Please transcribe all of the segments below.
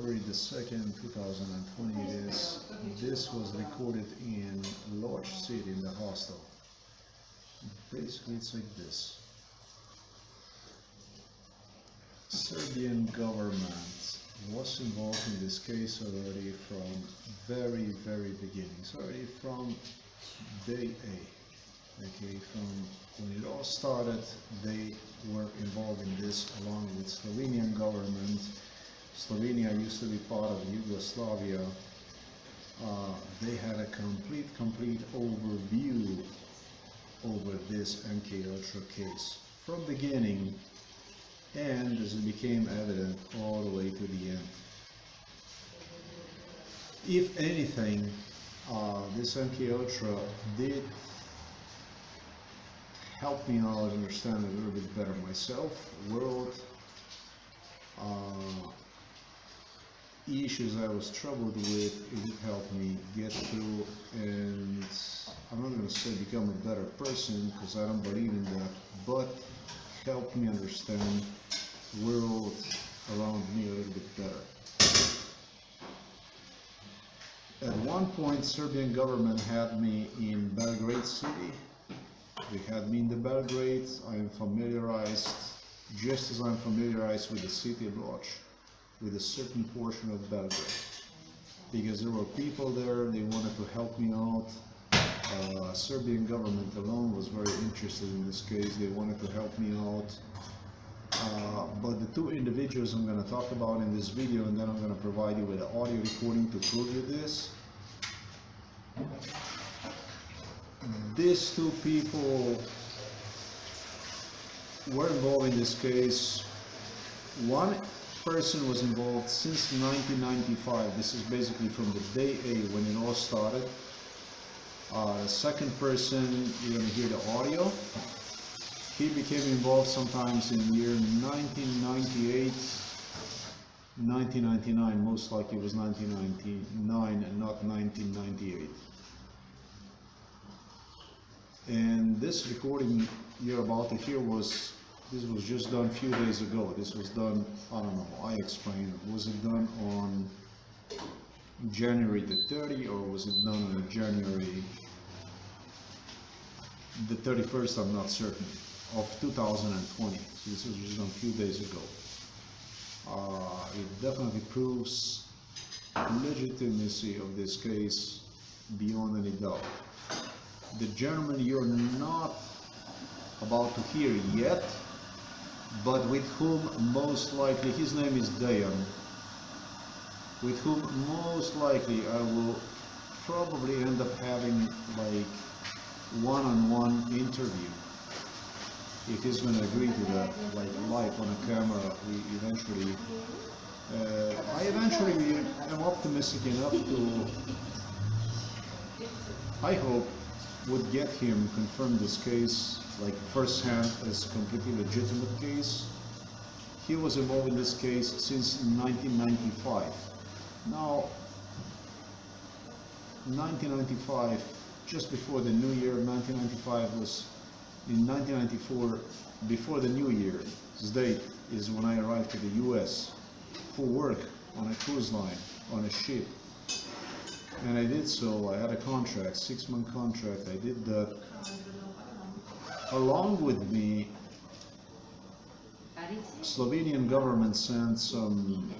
February the 2nd, 2020 it is. This was recorded in Lodz City in the hostel. Basically, it's like this. Serbian government was involved in this case already from very, very beginnings, already from day A. Okay, from when it all started, they were involved in this along with Slovenian government. Slovenia used to be part of Yugoslavia. Uh, they had a complete, complete overview over this MK Ultra case from beginning and as it became evident all the way to the end. If anything, uh, this MK Ultra did help me understand a little bit better myself, world, uh, issues I was troubled with, it did help me get through and I'm not going to say become a better person because I don't believe in that, but helped me understand the world around me a little bit better. At one point, Serbian government had me in Belgrade city. They had me in the Belgrade. I am familiarized, just as I'm familiarized with the city of Lodz, with a certain portion of Belgrade. Because there were people there, they wanted to help me out. Uh, Serbian government alone was very interested in this case. They wanted to help me out. Uh, but the two individuals I'm going to talk about in this video and then I'm going to provide you with an audio recording to prove you this. These two people were involved in this case. One person was involved since 1995. This is basically from the day A when it all started. Uh, second person, you're going to hear the audio. He became involved sometimes in the year 1998, 1999, most likely it was 1999 and not 1998. And this recording you're about to hear was, this was just done a few days ago. This was done, I don't know, I explained, was it done on January the 30 or was it done on January the 31st, I'm not certain of 2020. So this was just done a few days ago. Uh, it definitely proves legitimacy of this case beyond any doubt. The gentleman you're not about to hear yet, but with whom most likely, his name is Dejan, with whom most likely I will probably end up having like one-on-one -on -one interview. If he's going to agree to that, like live on a camera, we eventually, uh, I eventually am optimistic enough to, I hope, would get him confirm this case, like firsthand as completely legitimate case. He was involved in this case since 1995. Now, 1995, just before the new year, 1995 was in 1994, before the new year, this date is when I arrived to the US for work on a cruise line, on a ship. And I did so, I had a contract, six month contract, I did that. Along with me, Slovenian government sent some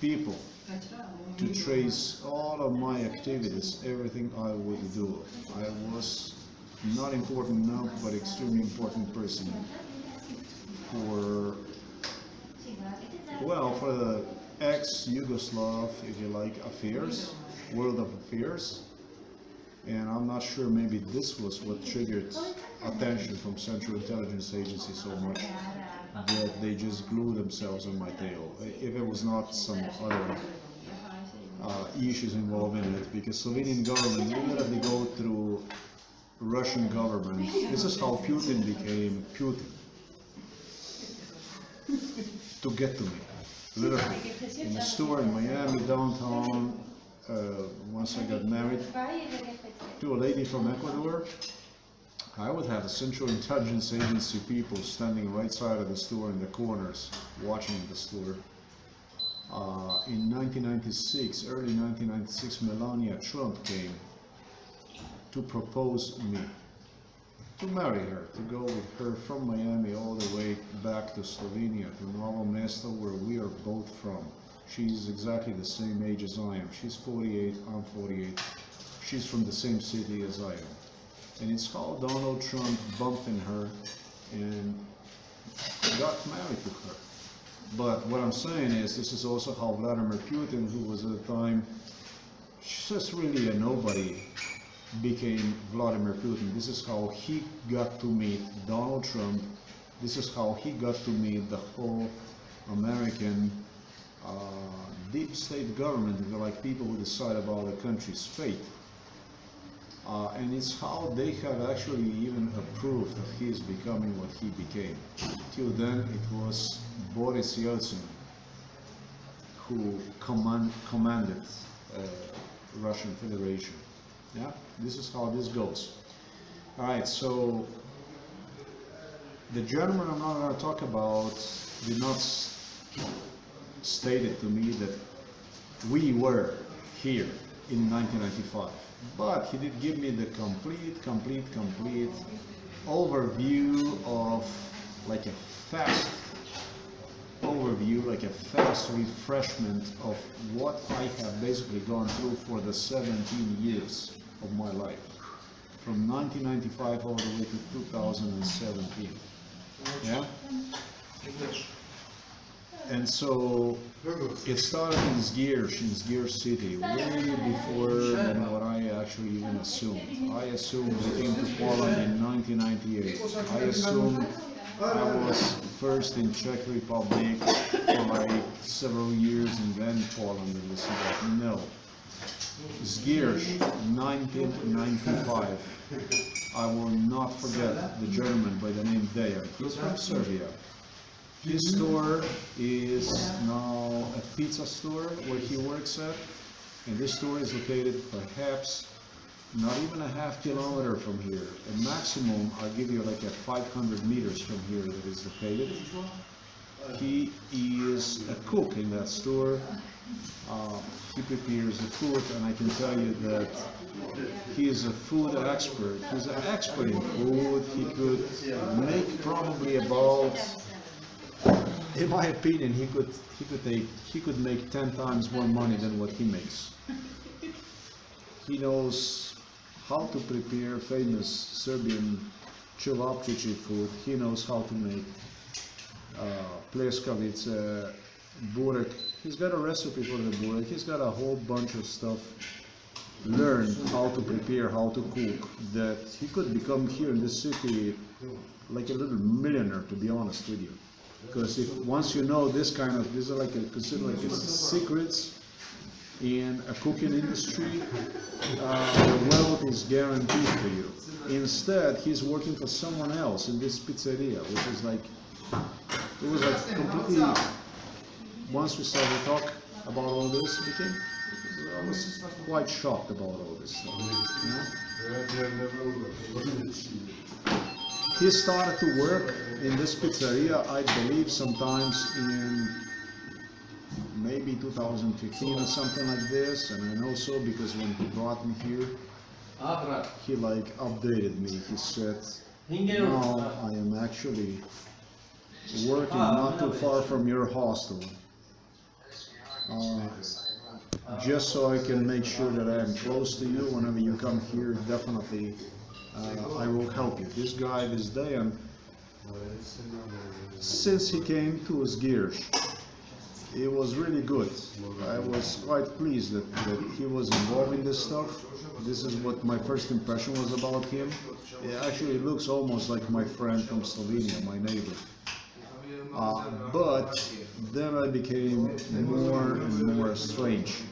people to trace all of my activities, everything I would do. I was not important enough, but extremely important person for, well, for the ex-Yugoslav, if you like, affairs, world of affairs. And I'm not sure, maybe this was what triggered attention from Central Intelligence Agency so much that they just glued themselves on my tail. If it was not some other uh, issues involved in it, because Slovenian government immediately go through Russian government. This is how Putin became Putin. to get to me, literally. In a store in Miami, downtown, uh, once I got married to a lady from Ecuador, I would have the Central Intelligence Agency people standing right side of the store in the corners, watching the store. Uh, in 1996, early 1996, Melania Trump came to propose me to marry her, to go with her from Miami all the way back to Slovenia, to Novo Mesto, where we are both from. She's exactly the same age as I am. She's 48, I'm 48. She's from the same city as I am. And it's how Donald Trump bumped in her and got married to her. But what I'm saying is, this is also how Vladimir Putin, who was at the time just really a nobody, became Vladimir Putin. This is how he got to meet Donald Trump. This is how he got to meet the whole American deep state government, like people who decide about the country's fate. Uh, and it's how they have actually even approved of his becoming what he became. Till then, it was Boris Yeltsin who command, commanded uh, Russian Federation. Yeah, this is how this goes. All right, so the German I'm not going to talk about did not state it to me that we were here in 1995, but he did give me the complete, complete, complete overview of like a fast overview, like a fast refreshment of what I have basically gone through for the 17 years of my life, from 1995 all the way to 2017. Yeah? And so it started in Zgierz, in Zgierz city, way before than what I actually even assumed. I assumed I came to Poland in 1998. I assumed I was first in Czech Republic for like several years and then Poland. No. Zgierz, 1995. I will not forget the German by the name Dejan. He's from Serbia. His store is now a pizza store where he works at, and this store is located perhaps not even a half kilometer from here. A maximum, I'll give you like a 500 meters from here that is located. He is a cook in that store. Uh, he prepares the food, and I can tell you that he is a food expert. He's an expert in food. He could make probably about in my opinion, he could he could take he could make ten times more money than what he makes. He knows how to prepare famous Serbian cevapcici food. He knows how to make uh, pleskavice, burek. He's got a recipe for the burek. He's got a whole bunch of stuff. Learn how to prepare, how to cook. That he could become here in this city like a little millionaire, to be honest with you. Because if once you know this kind of, these are like a, considered like secrets in a cooking industry, uh, the wealth is guaranteed for you. Instead, he's working for someone else in this pizzeria, which is like, it was like completely, once we started to talk about all this, became, I was quite shocked about all this stuff. You know? He started to work in this pizzeria, I believe, sometimes in maybe 2015 or something like this, and I know so because when he brought me here, he like updated me. He said, now I am actually working not too far from your hostel. Uh, just so I can make sure that I am close to you whenever you come here, definitely uh, I will help you. This guy, this Dejan, since he came to Zgierz, it was really good. I was quite pleased that, that he was involved in this stuff. This is what my first impression was about him. It actually looks almost like my friend from Slovenia, my neighbor. Uh, but then I became more and more strange.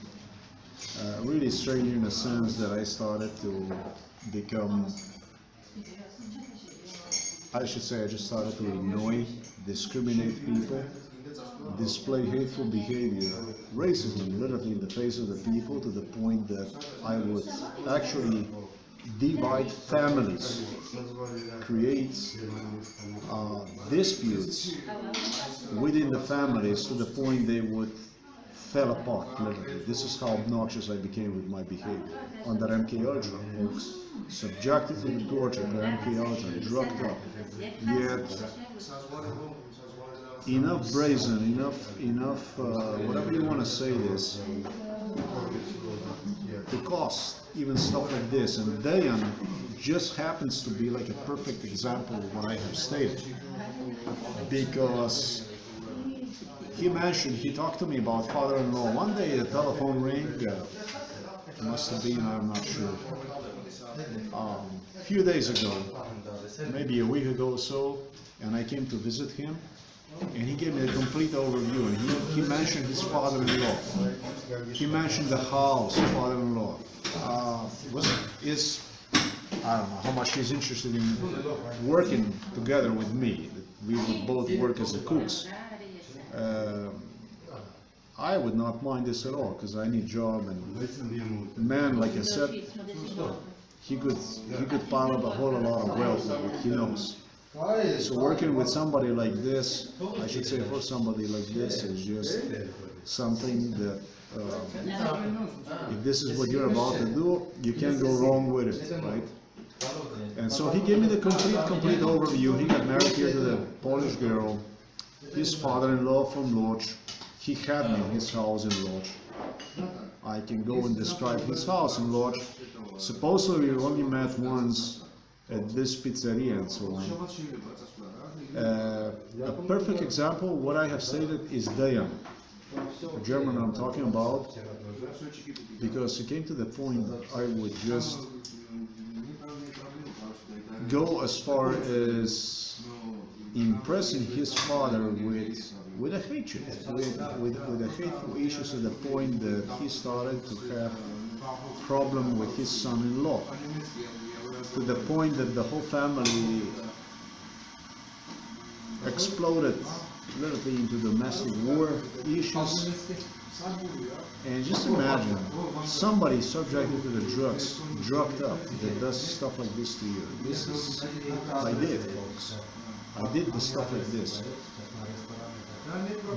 Uh, really strange in the sense that I started to become, I should say I just started to annoy, discriminate people, display hateful behavior, racism literally in the face of the people to the point that I would actually divide families, create uh, disputes within the families to the point they would fell apart literally. This is how obnoxious I became with my behavior. Under MK Ultra, subjected to the torture MK Ultra, drugged up, yet enough brazen, enough, enough, uh, whatever you want to say this, the cost even stuff like this. And Dejan just happens to be like a perfect example of what I have stated. Because he mentioned, he talked to me about father-in-law. One day the telephone rang, uh, must have been, I'm not sure, um, a few days ago, maybe a week ago or so, and I came to visit him, and he gave me a complete overview, and he, he mentioned his father-in-law. He mentioned the house, father-in-law. Uh, was, is, I don't know how much he's interested in working together with me. We would both work as the cooks. Um, I would not mind this at all, because I need job, and man, like I said, he could, he could pile up a whole lot of wealth with he knows. So working with somebody like this, I should say for somebody like this, is just something that, um, if this is what you're about to do, you can't go wrong with it, right? And so he gave me the complete, complete overview. He got married here to the Polish girl. His father-in-law from Lodz. He had me in his house in Lodz. I can go and describe his house in Lodz. Supposedly we only met once at this pizzeria and so on. Uh, a perfect example, what I have stated, is Dejan, German I'm talking about, because he came to the point that I would just go as far as impressing his father with with a hatred, with, with, with a hateful issues to the point that he started to have problem with his son-in-law, to the point that the whole family exploded literally into domestic war issues. And just imagine somebody subjected to the drugs, drugged up, that does stuff like this to you. This is, I did, folks. I did the stuff like this.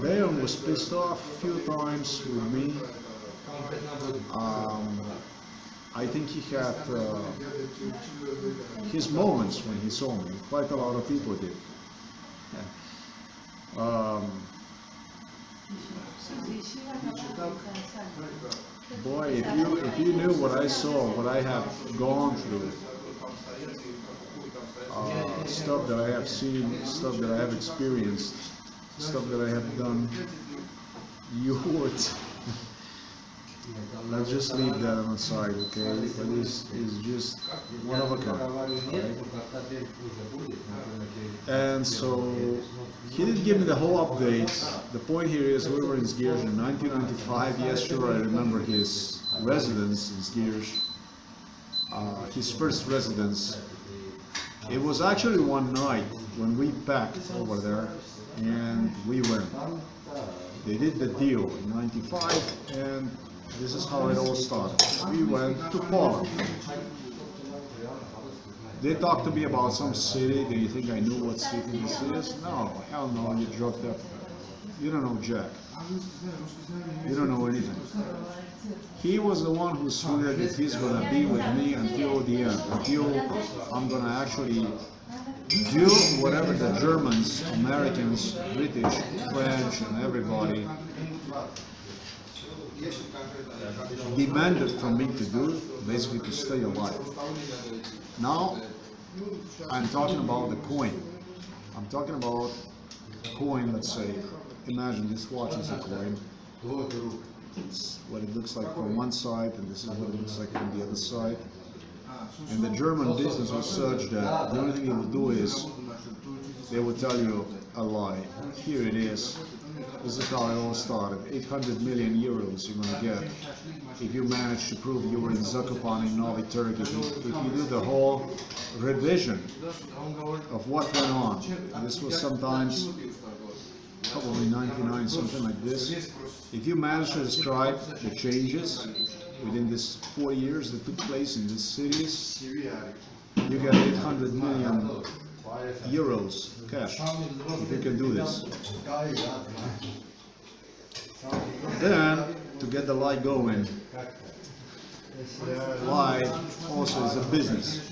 Dejan was pissed off a few times with me. Um, I think he had uh, his moments when he saw me. Quite a lot of people did. Um, boy, if you if you knew what I saw, what I have gone through, uh, stuff that I have seen, stuff that I have experienced, stuff that I have done, you would. Let's just leave that on the side, okay? It's, it's just one of a kind, right? And so he didn't give me the whole update. The point here is we were in Zgierz in 1995. Yes, sure, I remember his residence in Zgierz, uh, his first residence. It was actually one night when we packed over there and we went. They did the deal in 95 and this is how it all started. We went to Poland. They talked to me about some city. Do you think I knew what city this is? No, hell no, you dropped up. You don't know Jack. You don't know anything. He was the one who swore that he's gonna be with me until the end, until I'm gonna actually do whatever the Germans, Americans, British, French, and everybody demanded from me to do, basically to stay alive. Now, I'm talking about the coin. I'm talking about coin, let's say, imagine this watch is a coin. It's what it looks like from one side, and this is what it looks like from the other side. And the German business was such that the only thing they would do is they would tell you a lie. Here it is. This is how it all started. 800 million euros you're gonna get if you manage to prove you were in Zakopane in Nowy Targ. If you, if you do the whole revision of what went on. This was sometimes probably 99, something like this. If you manage to describe the changes within this four years that took place in these cities, you get 800 million euros cash if you can do this. Then, to get the light going, light also is a business.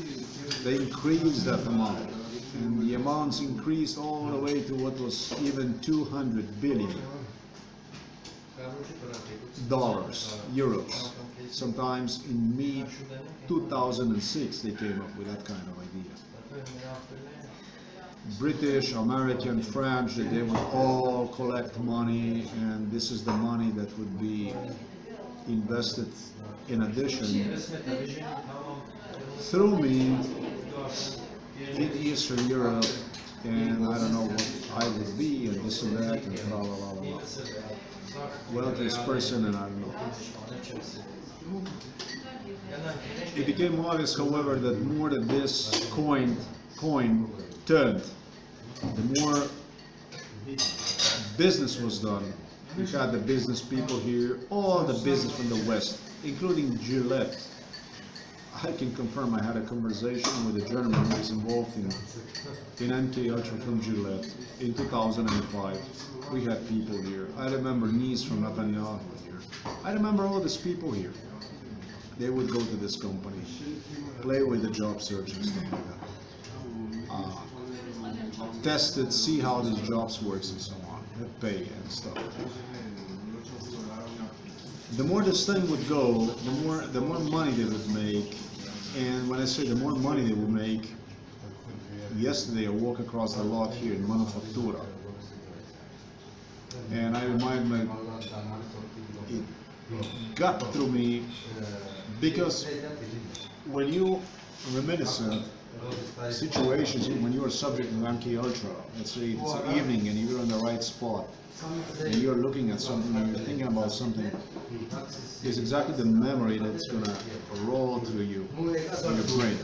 They increased that amount, and the amounts increased all the way to what was even 200 billion dollars, euros. Sometimes in mid 2006 they came up with that kind of idea. British, American, French, that they would all collect money and this is the money that would be invested in addition through me in Eastern Europe and I don't know what I would be and this and that and blah blah blah blah. Wealthiest person and I don't know. It became obvious, however, that more than this coin coin turned, the more business was done. We had the business people here, all the business from the West, including Gillette. I can confirm I had a conversation with a gentleman who was involved in, in MK Ultra from Gillette in 2005. We had people here. I remember Nice from Netanyahu here. I remember all these people here. They would go to this company, play with the job search and stuff like that. Uh, test it, see how these jobs works and so on, pay and stuff. The more this thing would go, the more the more money they would make, and when I say the more money they would make, yesterday I walked across the lot here in Manufaktura, and I remind me, it got through me because when you reminiscent situations when you are subject to MK Ultra, let's say it's an evening and you're in the right spot, and you're looking at something and you're thinking about something, it's exactly the memory that's gonna roll through you, in your brain.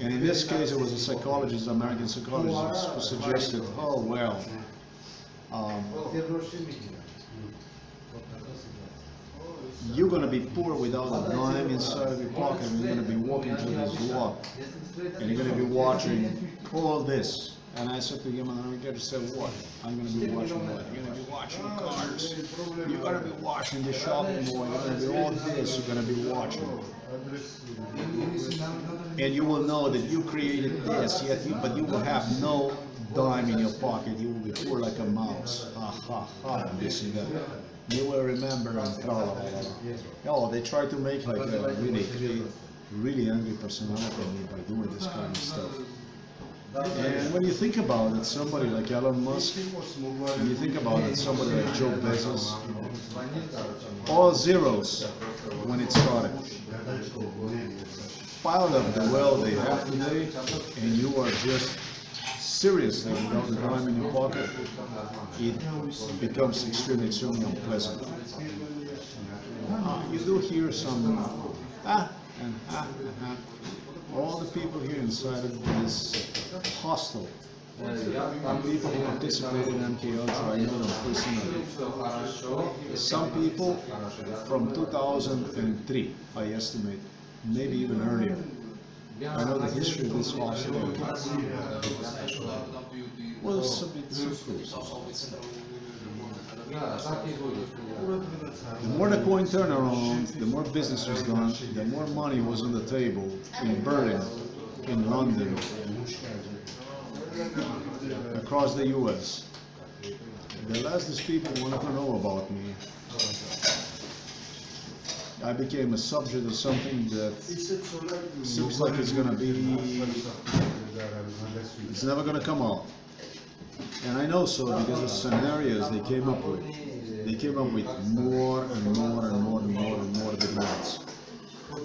And in this case, it was a psychologist, American psychologist, who suggested, oh, well, um, you're gonna be poor without a dime inside of your pocket, and you're gonna be walking through this lot, and you're gonna be watching all this. And I said to him, and I get to say, what? I'm gonna be watching what? You're gonna be watching cars. You're gonna be watching the shopping mall. You're gonna be all this. You're gonna be watching. And you will know that you created this, yet you, but you will have no dime in your pocket. You will be poor like a mouse. Ha ha ha. This and that. You will remember and la la. la. Oh, they try to make like a really, really angry personality in me by doing this kind of stuff. And when you think about it, somebody like Elon Musk, when you think about it, somebody like Joe Bezos, all zeros when it started. Piled up the wealth they have today, and you are just seriously without a dime in your pocket, it becomes extremely, extremely unpleasant. Uh, you do hear some ah and ah and ah. All the people here inside of this hostel, people who participate in MK I know them personally. Some people from 2003, I estimate, maybe even earlier. I know the history of this hostel. Well, it's a bit The more the coin turned around, the more business was done, the more money was on the table in Berlin, in London, across the US. The less these people wanted to know about me, I became a subject of something that seems like it's gonna be, it's never gonna come out. And I know so because the scenarios they came up with, they came up with more and more and more and more and more demands.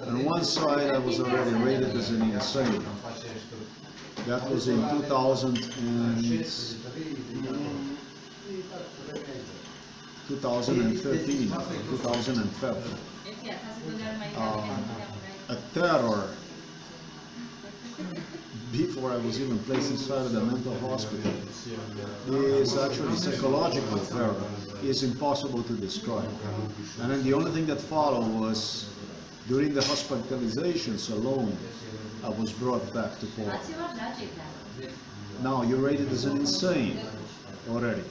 On one side, I was already rated as an insane. That was in 2000 and 2013, 2015. Um, a terror before I was even placed inside of the mental hospital is actually psychological terror It's impossible to destroy. And then the only thing that followed was during the hospitalizations alone, I was brought back to Poland. Now you're rated as an insane already.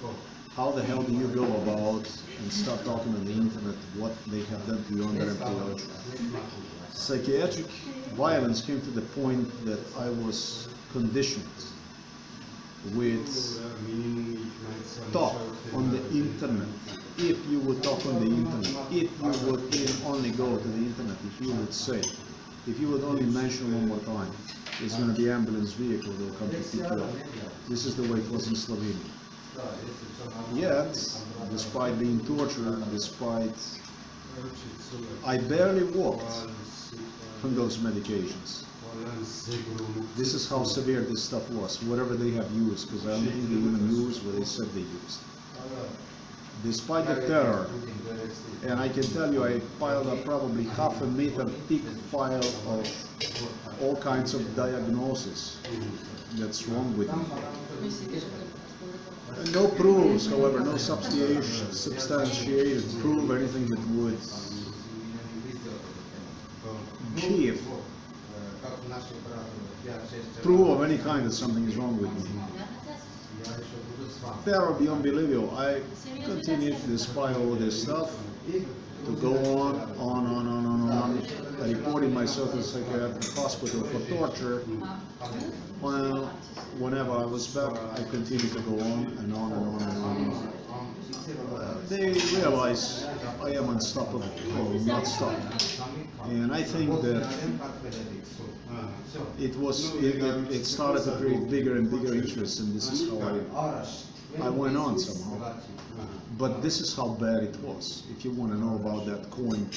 How the hell do you go about and start talking on the internet what they have done to MK Ultra? Psychiatric violence came to the point that I was conditioned with talk on the internet. If you would talk on the internet, if you would only go to the internet, if you would say, if you would only mention one more time, it's gonna be ambulance vehicle, they'll come to pick you up. This is the way it was in Slovenia. Yet, despite being tortured, despite, I barely walked from those medications. This is how severe this stuff was, whatever they have used, because I don't think they even used what they said they used. Despite the terror, and I can tell you, I piled up probably half a meter thick file of all kinds of diagnosis that's wrong with me. No proofs, however, no substantiation, substantiated proof, anything that would give proof of any kind that something is wrong with me. Terror beyond believable. I continue to despite all this stuff, to go on, on, on, on, on, on, reporting myself a psychiatric hospital for torture. Well, whenever I was back, I continued to go on and on and on and on. And. Uh, they realize I am unstoppable, or not stoppable. And I think that it was, it, it, it started to create bigger and bigger interest, and this is how I, I went on somehow. But this is how bad it was. If you want to know about that coin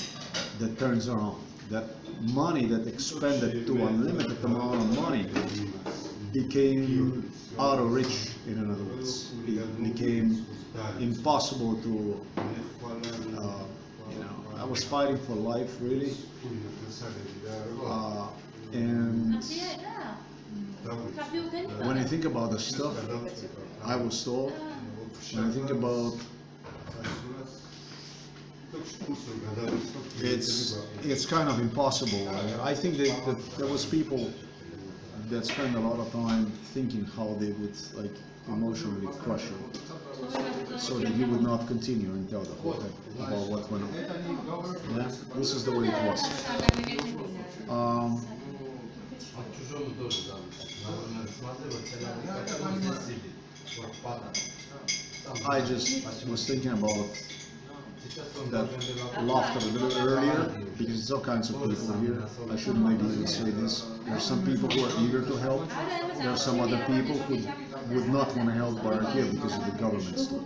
that turns around, that money that expended to unlimited amount of money became out of reach, in other words. It became impossible to, uh, you know, I was fighting for life, really. Uh, and when I think about the stuff I was told, when I think about it's it's kind of impossible. I, I think that, that there was people that spend a lot of time thinking how they would like emotionally crush you, so that you would not continue and tell the whole thing about what went on. Yeah, this is the way it was. Um, I just was thinking about that laughter a little earlier because it's all kinds of people here. I shouldn't maybe even say this. There are some people who are eager to help. There are some other people who would not want to help but are here because of the government stuff.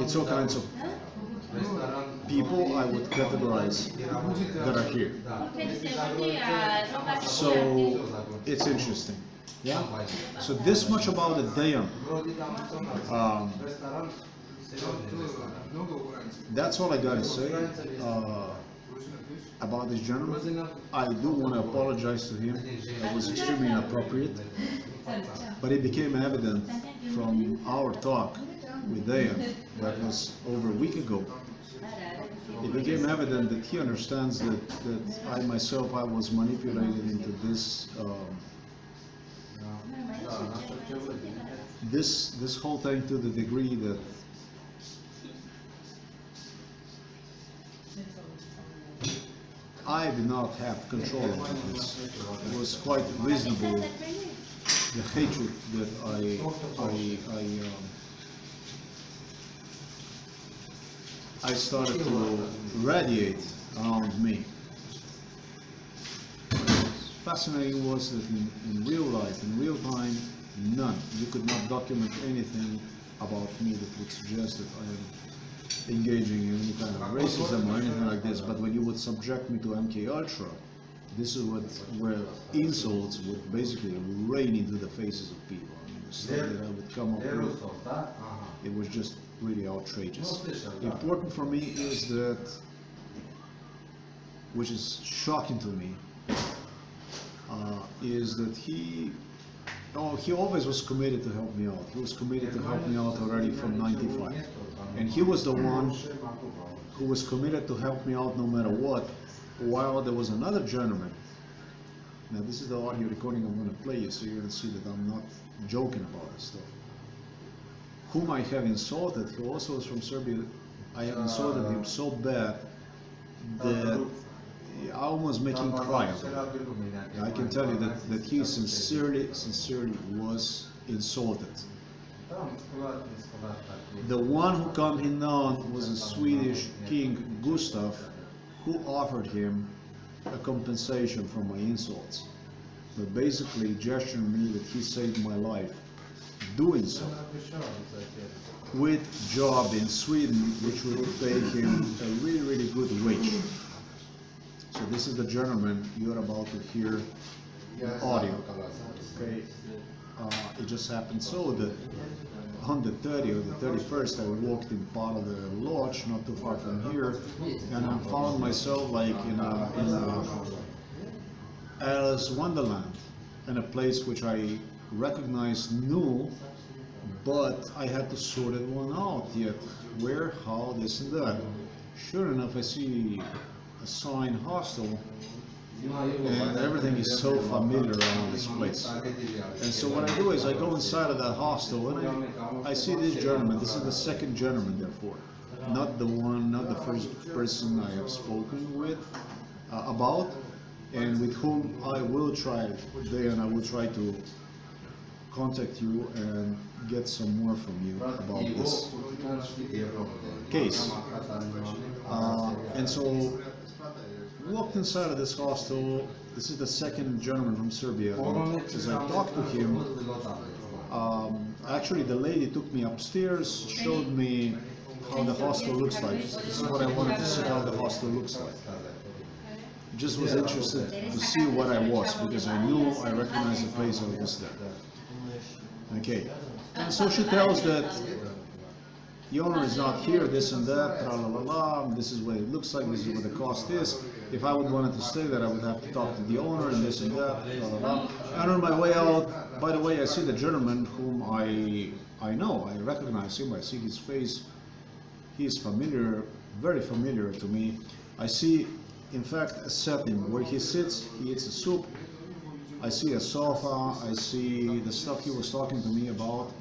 It's all kinds of people I would categorize that are here. Uh, so it's interesting. Yeah. So this much about the Dejan. Um, that's all I gotta say uh, about this gentleman. I do want to apologize to him. It was extremely inappropriate, but it became evident from our talk with Dejan that was over a week ago. It became evident that he understands that, that I myself I was manipulated into this um, this this whole thing to the degree that I did not have control of this. It was quite reasonable, the hatred that I, I, I, um, I started to radiate around me. Fascinating was that in, in real life, in real time, none. You could not document anything about me that would suggest that I am engaging in any kind of racism or anything like this, but when you would subject me to MK Ultra, this is what where insults would basically rain into the faces of people. I mean, the stuff that I would come up with, it was just really outrageous. Important for me is that, which is shocking to me, Uh, is that he Oh, he always was committed to help me out. He was committed to help me out already from 95. And he was the one who was committed to help me out no matter what, while there was another gentleman. Now this is the audio recording I'm going to play you, so you're going to see that I'm not joking about this stuff. whom I have insulted, he also was from Serbia. I have insulted him so bad that almost make him cry. I can tell you that, that he sincerely, sincerely was insulted. The one who come in on was a Swedish king, Gustav, who offered him a compensation for my insults. But basically gesturing me that he saved my life doing so with job in Sweden which would pay him a really really good wage. So this is the gentleman you're about to hear the audio. Okay, uh, it just happened so that on the 30th or the 31st I walked in part of the lodge not too far from here and I found myself like in a, in a Alice Wonderland in a place which I recognized new but I had to sort it one out yet. Where how this and that. Sure enough I see a sign hostel and everything is so familiar around this place. And so what I do is I go inside of that hostel and I, I see this gentleman. This is the second gentleman, therefore, not the one, not the first person I have spoken with uh, about, and with whom I will try today, and I will try to contact you and get some more from you about this case. Uh, and so walked inside of this hostel. This is the second gentleman from Serbia. As I talked to him, um, actually the lady took me upstairs, showed me how the hostel looks like. This is what I wanted to see how the hostel looks like. Just was interested to see what I was because I knew I recognized the place I was there. Okay, and so she tells that the owner is not here, this and that, la la la, this is what it looks like, this is what the cost is. If I would wanted to stay there, I would have to talk to the owner and this and that, la la la. And on my way out, by the way, I see the gentleman whom I I know, I recognize him, I see his face. He is familiar, very familiar to me. I see, in fact, a setting where he sits, he eats a soup. I see a sofa, I see the stuff he was talking to me about.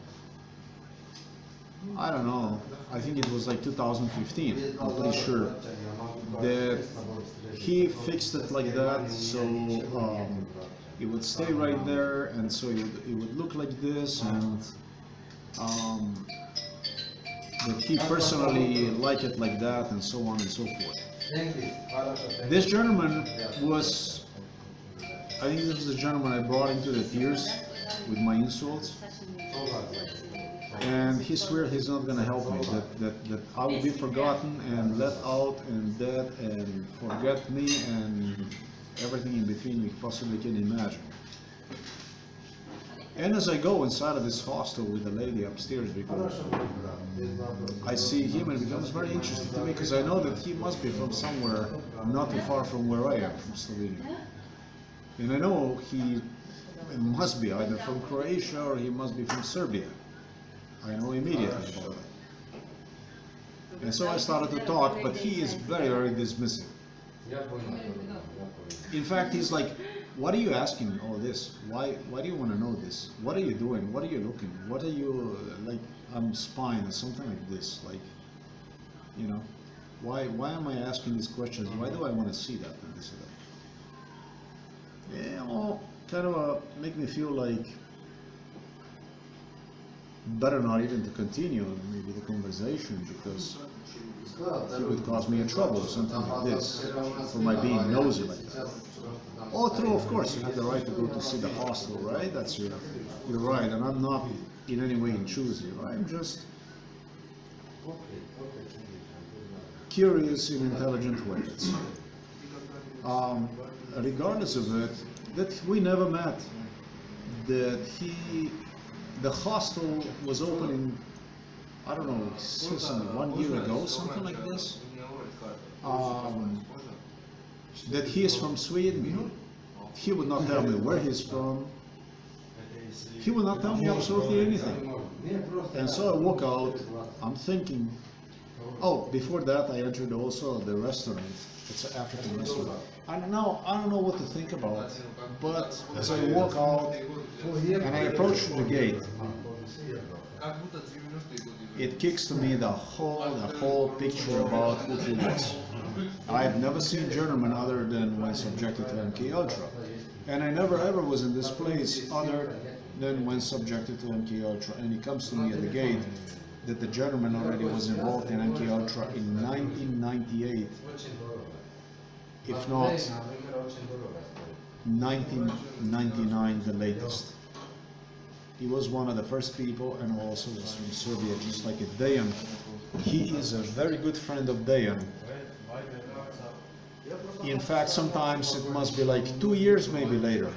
I don't know. I think it was like 2015. I'm pretty sure that he fixed it like that, so um, it would stay right there, and so it would, it would look like this, and um, he personally liked it like that, and so on and so forth. This gentleman was, I think this is the gentleman I brought into the tears with my insults and he swears he's not going to help me, that, that, that I will be forgotten and let out and dead and forget me and everything in between you possibly can imagine. And as I go inside of this hostel with the lady upstairs, because I see him and it becomes very interesting to me because I know that he must be from somewhere not too far from where I am, from Slovenia. And I know he must be either from Croatia or he must be from Serbia. I know immediately about it. And so I started to talk, but he is very, very dismissive. In fact, he's like, what are you asking all this? Why, why do you want to know this? What are you doing? What are you looking? What are you, like, I'm spying or something like this, like, you know? Why, why am I asking these questions? Why do I want to see that and this and that? Yeah, well, kind of uh, make me feel like better not even to continue maybe the conversation because it would cause me a trouble something like this for my being nosy like that. True, of course, you have the right to go to see the hostel, right? That's your, your right, and I'm not in any way intrusive. I'm just curious in intelligent ways. Um, regardless of it, that we never met, that he the hostel was opening, I don't know, since one year ago, something like this. Um, that he is from Sweden. He would not tell me where he's from. He would not tell me absolutely anything. And so I walk out, I'm thinking, oh, before that I entered also the restaurant. It's an African restaurant. I don't know, I don't know what to think about, but as I walk out and I approach the gate, it kicks to me the whole, the whole picture about who. I've never seen German other than when subjected to MK Ultra, and I never ever was in this place other than when subjected to MK Ultra. And it comes to me at the gate that the German already was involved in MK Ultra in 1998 if not 1999, the latest. He was one of the first people and also was from Serbia, just like Dejan. He is a very good friend of Dejan. In fact, sometimes it must be like two years, maybe later,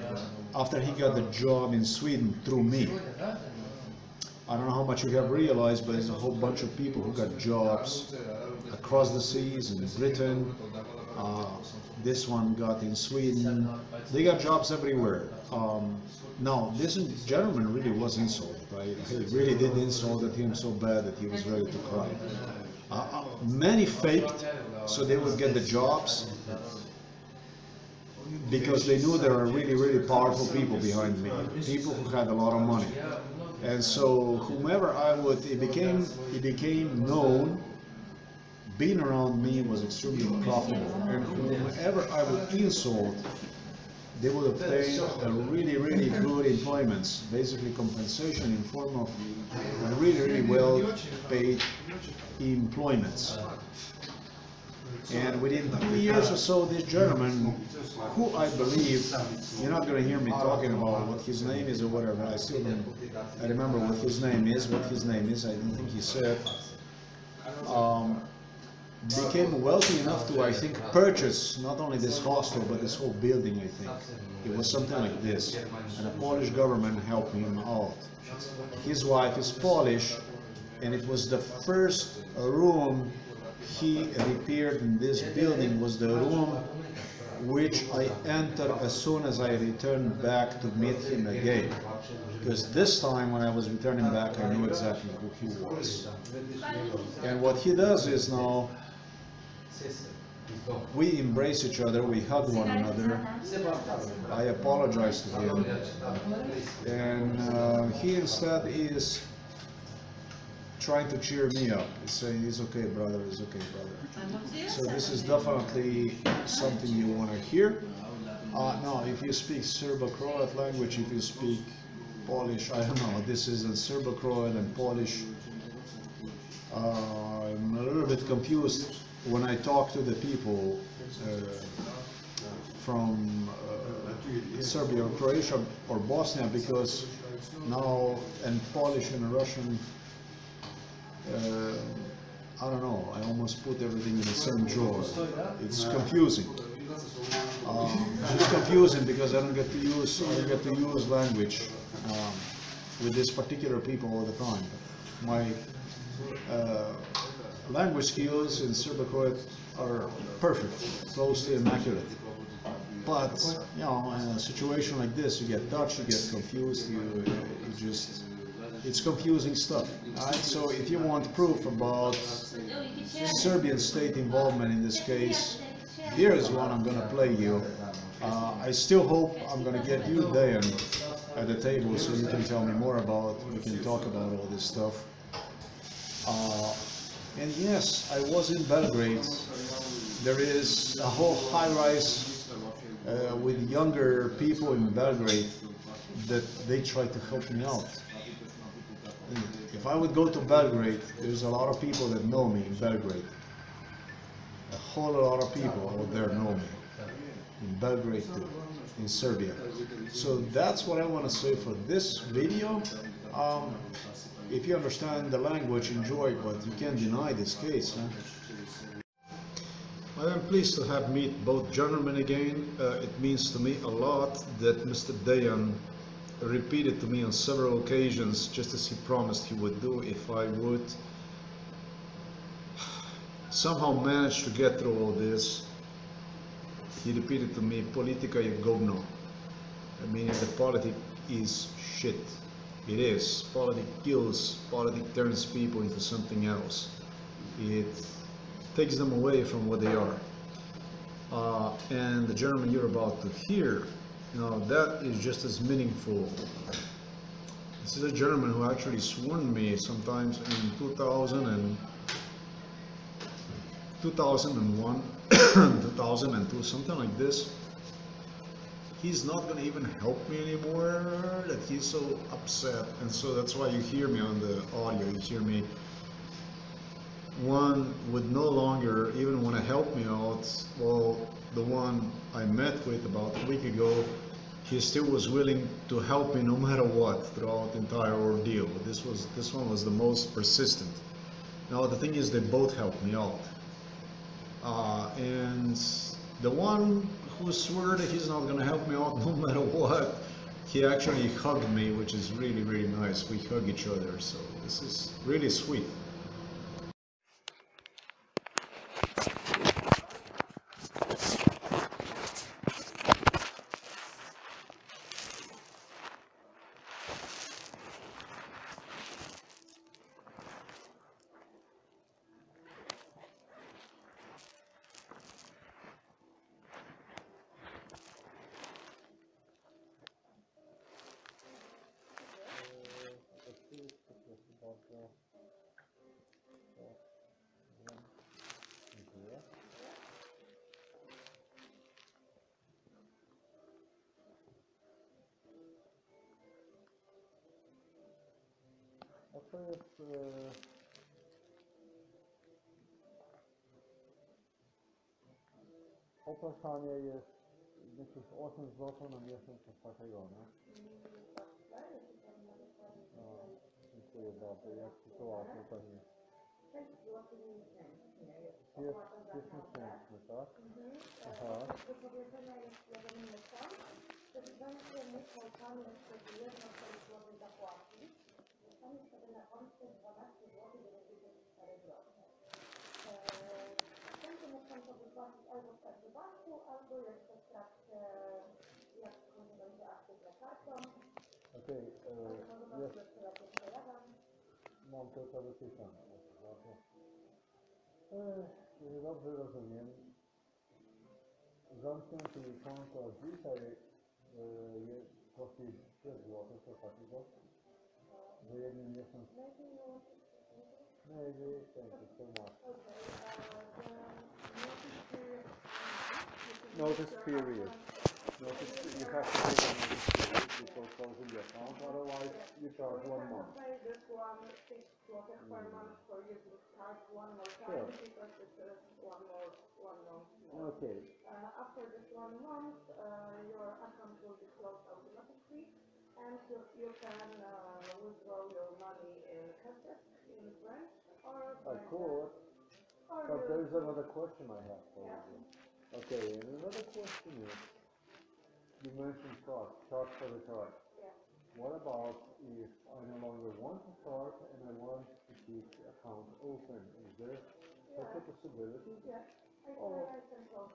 after he got the job in Sweden through me. I don't know how much you have realized, but there's a whole bunch of people who got jobs across the seas in Britain. Uh, this one got in Sweden. They got jobs everywhere. Um, now, this gentleman really was insulted. I, I really did insult insulted him so bad that he was ready to cry. Uh, uh, many faked so they would get the jobs because they knew there are really, really powerful people behind me, people who had a lot of money. And so whomever I would, it became, it became known, being around me was extremely profitable. And whomever I would insult, they would obtain a really, really good employments, basically compensation in form of really, really well paid employments. And within two years or so, this gentleman, who I believe, you're not going to hear me talking about what his name is or whatever, I still don't, I remember what his name is, what his name is, I don't think he said, um, became wealthy enough to, I think, purchase not only this hostel, but this whole building, I think. It was something like this, and the Polish government helped him out. His wife is Polish, and it was the first room he repaired in this building was the room which I entered as soon as I returned back to meet him again. Because this time when I was returning back, I knew exactly who he was. And what he does is now, we embrace each other, we hug one another. I apologize to him. And uh, he instead is trying to cheer me up. He's saying, it's okay, brother, it's okay, brother. So this is definitely something you want to hear. Uh, no, if you speak Serbo-Croat language, if you speak Polish, I don't know, this is a Serbo-Croat and Polish. Uh, I'm a little bit confused when I talk to the people uh, from uh, Serbia or Croatia or Bosnia because now in Polish and Russian uh, I don't know, I almost put everything in the same drawer. It's confusing. Um, it's confusing because I don't get to use, I don't get to use language um, with these particular people all the time. My uh, language skills in Serbo-Croat are perfect, close to immaculate. But, you know, in a situation like this, you get touched, you get confused, you, you just it's confusing stuff. Right? So if you want proof about Serbian state involvement in this case, here is one I'm going to play you. Uh, I still hope I'm going to get you Dejan at the table so you can tell me more about, we can talk about all this stuff. Uh, and yes, I was in Belgrade. There is a whole high-rise uh, with younger people in Belgrade that they try to help me out. If I would go to Belgrade, there's a lot of people that know me in Belgrade. A whole lot of people out there know me. In Belgrade too, in Serbia. So that's what I want to say for this video. Um, if you understand the language, enjoy, but you can't deny this case. Huh? I am pleased to have meet both gentlemen again. Uh, it means to me a lot that Mr. Dejan repeated to me on several occasions, just as he promised he would do if I would somehow manage to get through all this. He repeated to me, politika je govno, meaning the politics is shit. It is. Politics kills, politics turns people into something else. It takes them away from what they are. Uh, and the German you're about to hear now that is just as meaningful This is a gentleman who actually sworn me sometimes in 2000 and 2001, 2002, something like this. He's not gonna even help me anymore. That he's so upset, and so that's why you hear me on the audio. You hear me. One would no longer even want to help me out. Well, the one I met with about a week ago, he still was willing to help me no matter what throughout the entire ordeal. This was this one was the most persistent. Now the thing is, they both helped me out. Uh, and the one who swore that he's not gonna help me out no matter what, he actually hugged me, which is really really nice. We hug each other, so this is really sweet. Opłacanie jest jakieś 8 zł na miesiąc coś takiego, nie? No, dziękuję bardzo. Jak sytuacja pewnie? Jest, jest miesięczny, tak? Aha. zł. Zostanie na końcu 12 zł 94 grosze. Będzie mógł Pan to wypłacić albo w Raz nie przejadam. mam wypisane. Dobrze. Rozumiem, konto dzisiaj jest kosztuje 3 zł, to takiego, miesiąc, Maybe thank you so much. Okay, uh, notice period. Notice you have to pay the notice period before closing the account, otherwise you charge one month. this one six zlotys per month for you to start one more Sure. because this is one more, one month more. Okay, Uh, after this one month, uh, your account will be closed automatically and you, you can, uh, withdraw your money in cash in branch or. I could, Or but you- there's another question I have for you. Okay, and another question is, you mentioned charge, charge for the card. Yeah. What about if I no longer want to start and I want to keep the account open? Is there such a possibility? Yeah, I Oh. I call.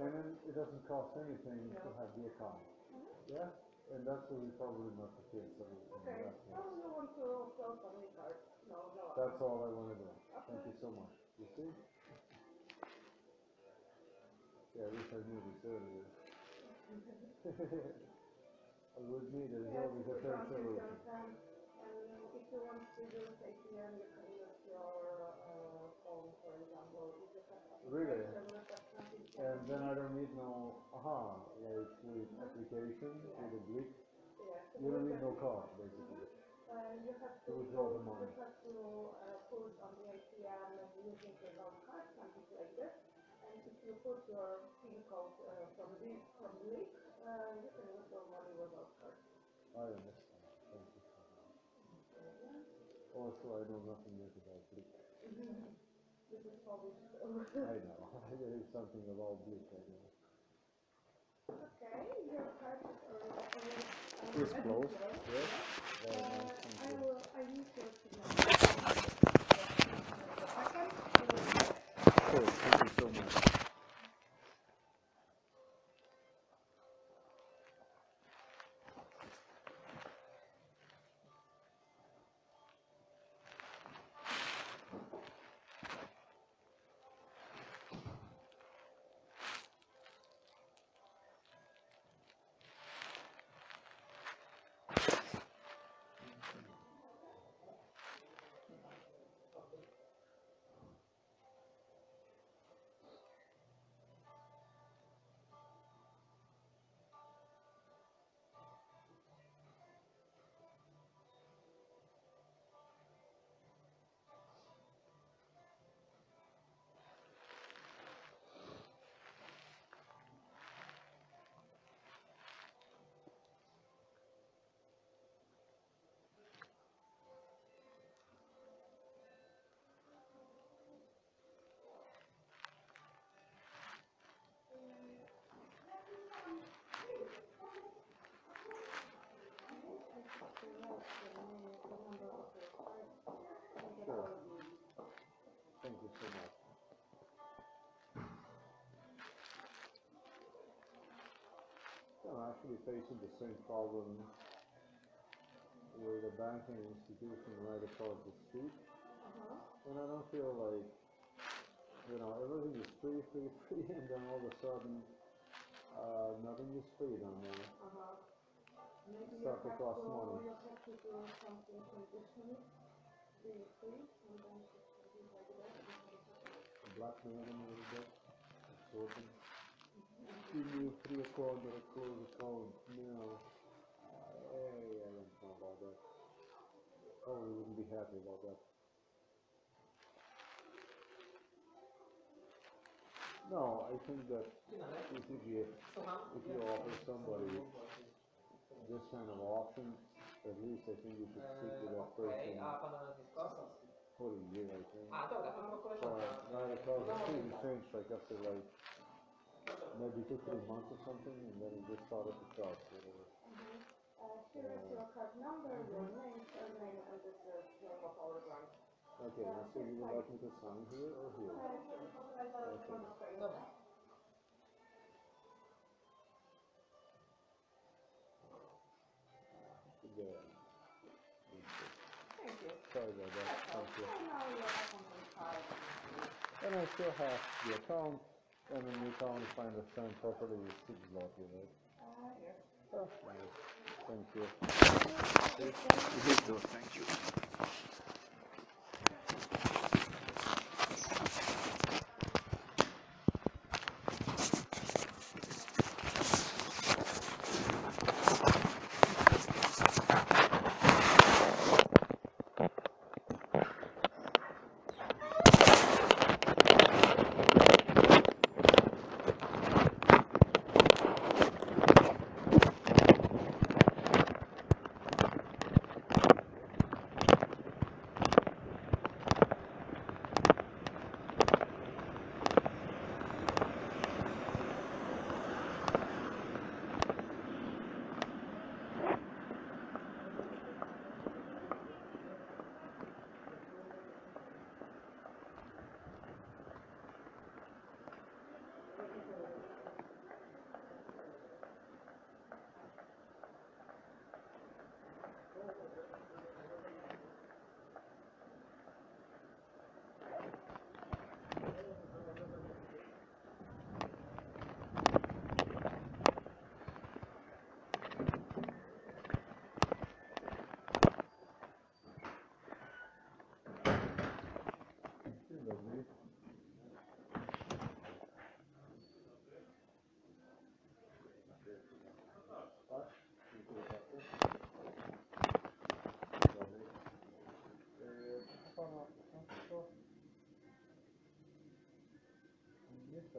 And then it doesn't cost anything to have the account? Mm-hmm. Yeah? And that's really probably not the case. Okay, that case. you want to close on the card? No, no. That's all I want to do. Thank you so much. You see? Yeah, I wish I knew this earlier. With me, there's Yes, always a we third solution. And if you want to use ATM, you can use your uh, phone, for example. If you have Really? application with that something, you And then I don't need no, aha, like with application, with a BLIK, Yes. you don't need no card, basically. Uh, you have to, To withdraw the money. you have to uh, put on the ATM using card, something like this. And if you put your PIN code uh, from the from the link, uh, you can withdraw money without card. I understand. Thank you so much. Also, I know nothing yet about BLIK. This is Polish. I know, there is something about BLIK, I know. Okay, your card is already. It's closed, closed. yes? Uh, Very I will, I need your signature. Second, Sure. Actually facing the same problem with a banking institution right across the street. Uh -huh. And I don't feel like, you know, everything is free, free, free, and then all of a sudden, uh, nothing is free no more. Uh -huh. Maybe you have to cost money. you have to do something conditional, be free, and then be like that. Blackmail them a little bit, them. Give me free account or a closed account, you know. I, I don't know about that. Probably wouldn't be happy about that. No, I think that if you give, if you offer somebody this kind of option, at least I think you should stick with that person a pana Niskosa? for a year, I think. A, dobra, to tylko So, koleżanka. right across the street, it changed like after like maybe two, three months or something, and then it just started to charge, whatever. Mm-hmm. Uh, here is your card number, your mm-hmm. name, surname, and this is name of our branch. Okay, and so you would like me to sign here or here? Uh, dobra. There. And I still have the account, and in the account, find the understand properly, is six zloty, right? Uh, yes. Oh, nice. Thank you. Thank you. Dzień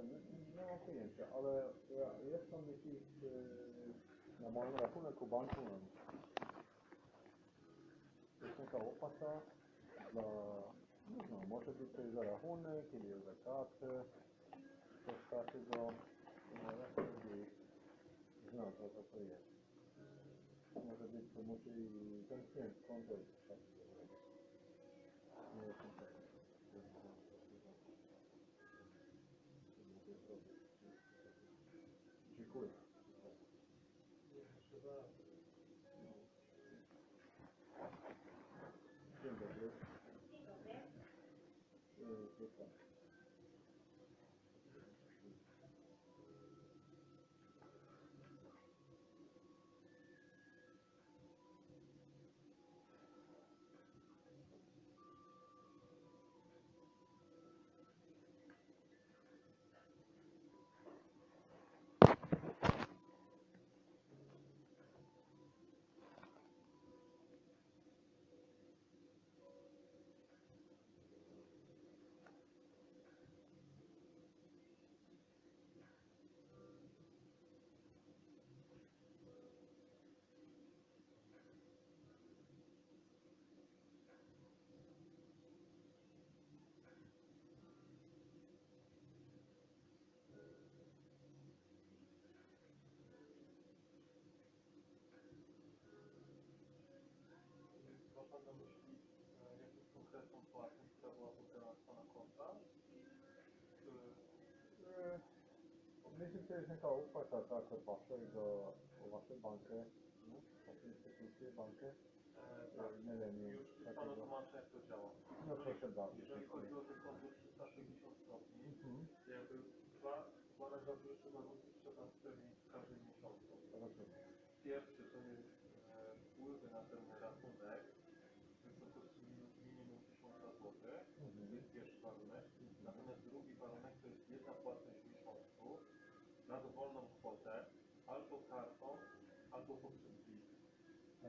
wiem, nie, mam pojęcia, ale ja, jest tam jakiś e, na moim rachunku banku jest jaka opłata dla, nie znam, może być to za rachunek, ili za kartę, coś takiego, no ja sobie znam co to, jest. Może być to musi klient konto. Nie jestem pewien. coisa. 250 opłata taka waszego, waszą bankę, no, waszą instytucję, bankę. Millennium. Tak, tak. panu tłumaczę jak to działa. No proszę bardzo. Jeżeli chodzi o ten kontur 360 stopni, mhm. jakby dwa, dwa razy jeszcze warunki trzeba spełnić w każdym miesiącu. Rozumiem. Pierwszy to jest e, wpływy na ten rachunek w wysokości minimum 1000 zł. Mhm. To jest pierwszy warunek.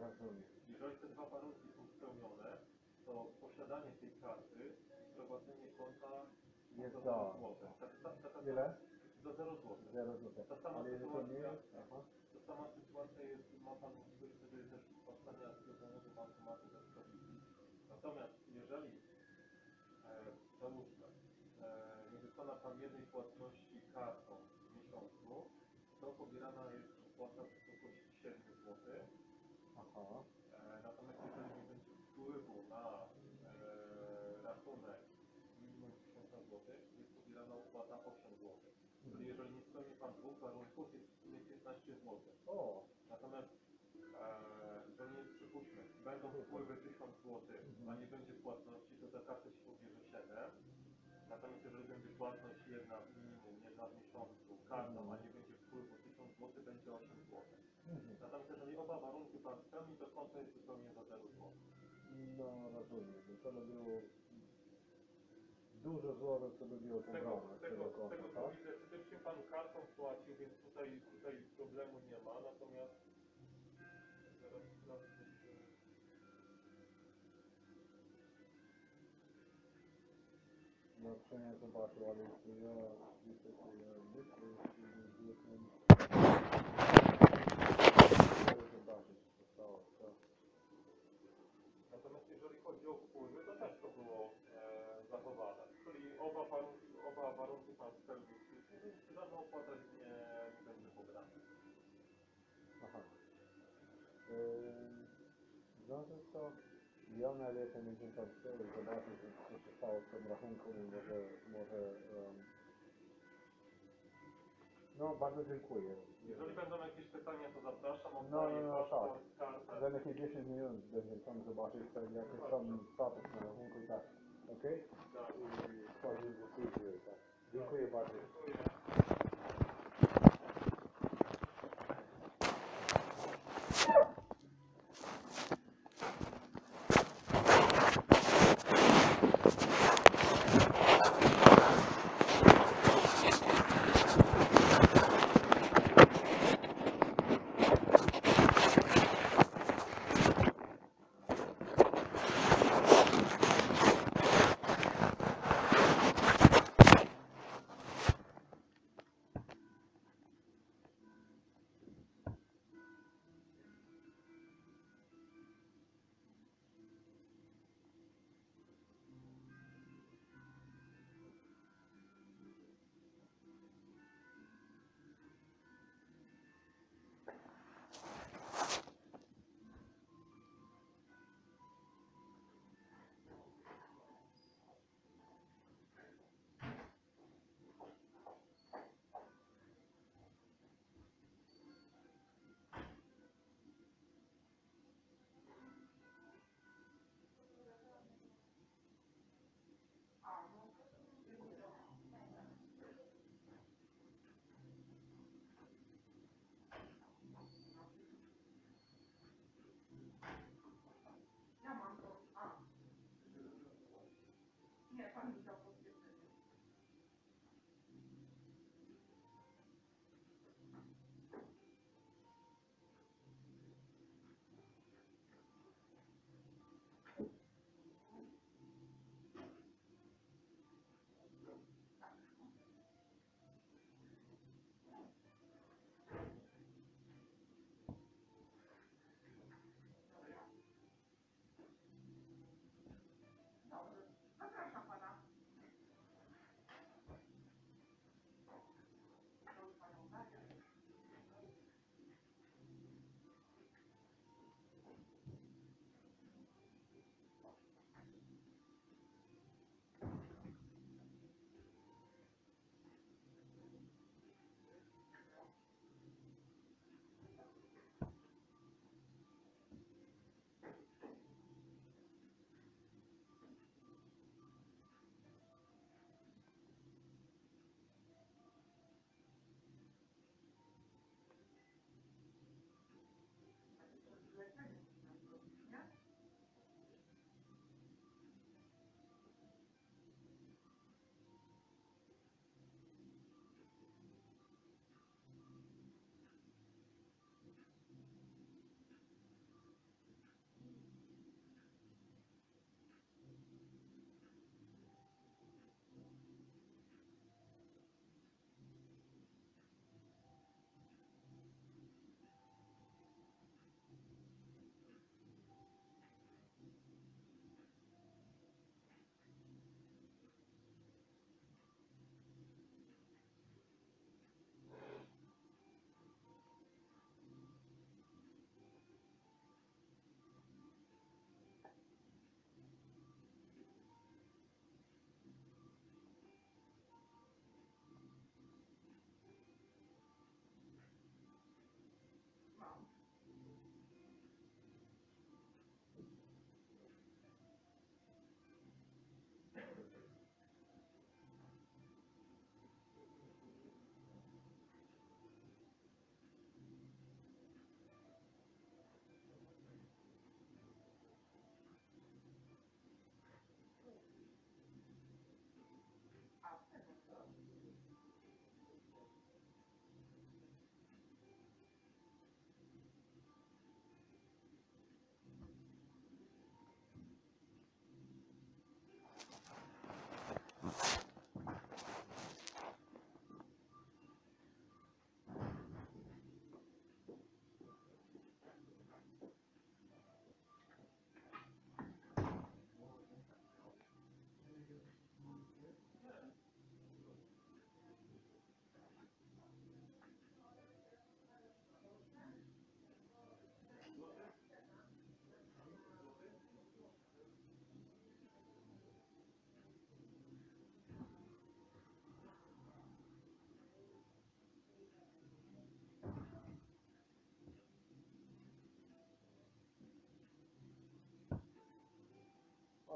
Rozumiem. Jeżeli te dwa warunki są spełnione, to posiadanie tej karty, prowadzenie konta Jest za. 0 zł. Tak, tak, Ile? Za 0 zł. Ta sama Ale nie sytuacja, jest, aha. ta sama sytuacja jest, ma Pan możliwość wtedy też z do bankomatu prowizji. Natomiast jeżeli, e, załóżmy, e, nie wykona Pan jednej płatności kartą w miesiącu, to pobierana jest opłata w wysokości 7 zł. Aha. E, Natomiast jeżeli nie będzie wpływu na e, rachunek minimum 1000 zł, jest pobierana opłata 8 zł. Czyli jeżeli nie spełni Pan dwóch warunków, jest w sumie 15 zł. O, Natomiast e, jeżeli nie przypuśćmy, będą wpływy 1000 zł, a nie będzie płatności, to za kartę się pobierze 7. Natomiast jeżeli będzie płatność jedna w minimum, jedna w miesiącu, kartą, a nie będzie wpływu 1000 zł, będzie 8 zł. mhm. Natomiast jeżeli oba warunki Pan spełni, to konto jest zupełnie za 0 zł. no rozumiem. To by było dużo złotych, co by było tego, tego, tego konta, tego co tak? widzę, faktycznie Pan kartą płacił, więc tutaj, tutaj problemu nie ma, natomiast Natomiast jeżeli chodzi o wpływy, to też to było e, zachowane. Czyli oba, warunki, oba warunki pan spełnił wszystkie, więc żadna nie będzie e, pobrana. Aha. Yy, no to co? Ja na lecie będziemy z tym rachunkiem i może, może... Um... No, bardzo dziękuję. Jeżeli będą jakieś pytania, to zapraszam. No, Oddaję no, no, kartę. Za jakieś 10 minut będę tam zobaczyć, tak jakiś tam status na rachunku i tak. Okej? Tak. Decyzję, tak. Dziękuję bardzo. Dziękuję.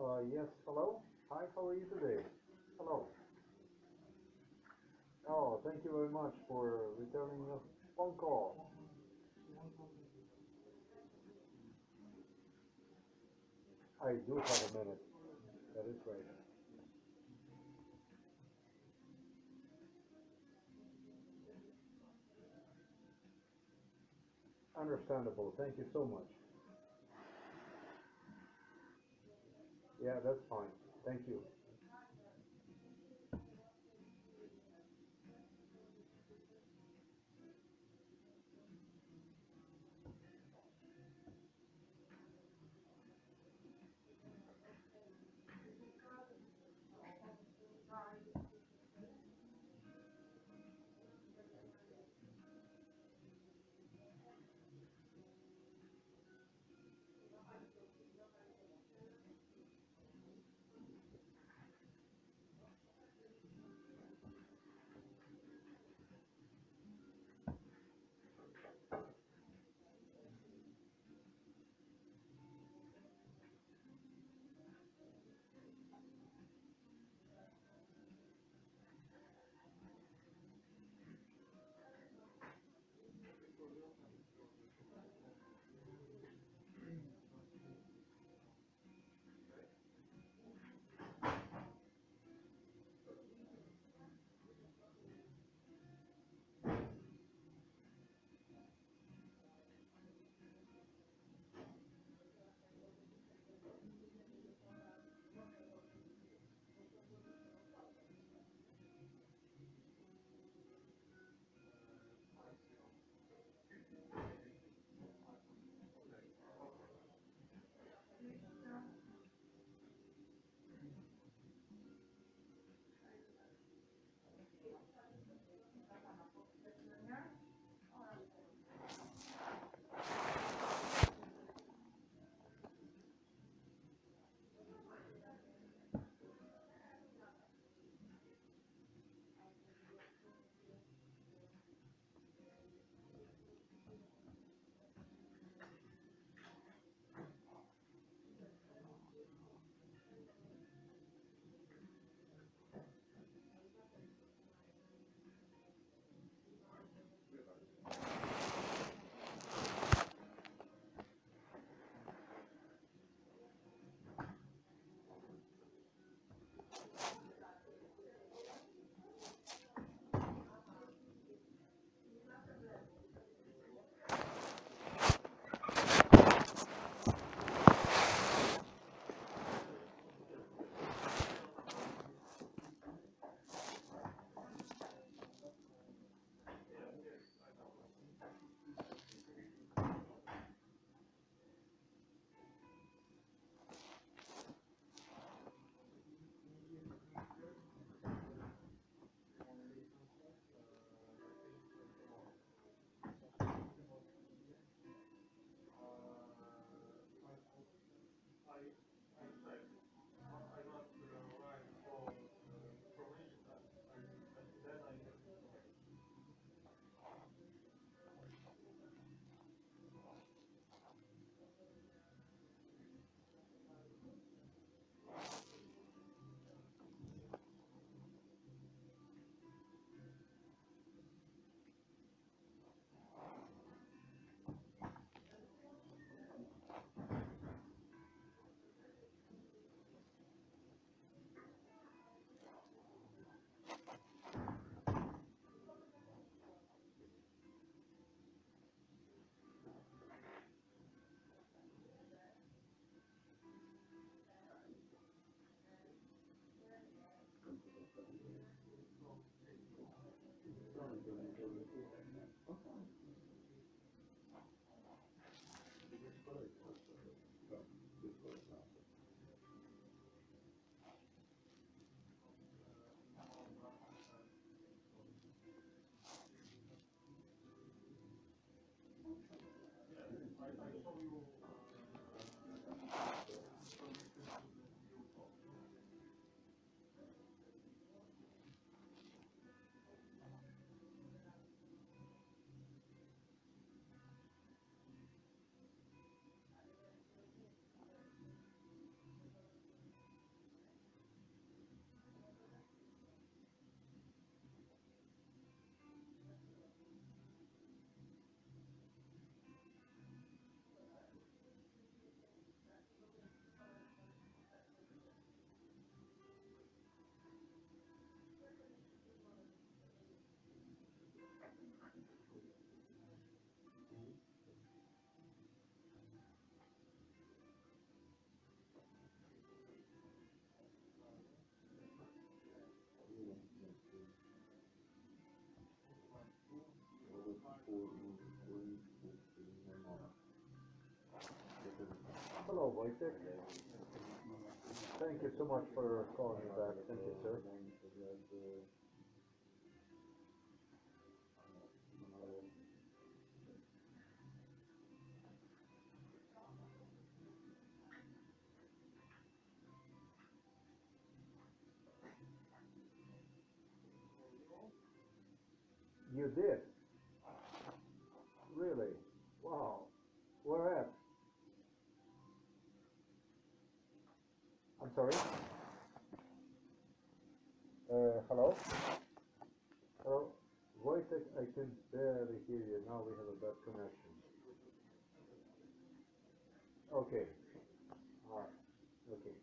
Uh, yes, hello? Hi, how are you today? Hello. Oh, thank you very much for returning a phone call. I do have a minute. That is right. Understandable. Thank you so much. Yeah, that's fine. Thank you. Wojtek. Thank you so much for calling me back. Thank you, sir. You did? Really? Wow. Where at? I'm sorry? Uh, hello? Hello? Wojtek, I can barely hear you. Now we have a bad connection. Okay. Alright. Okay.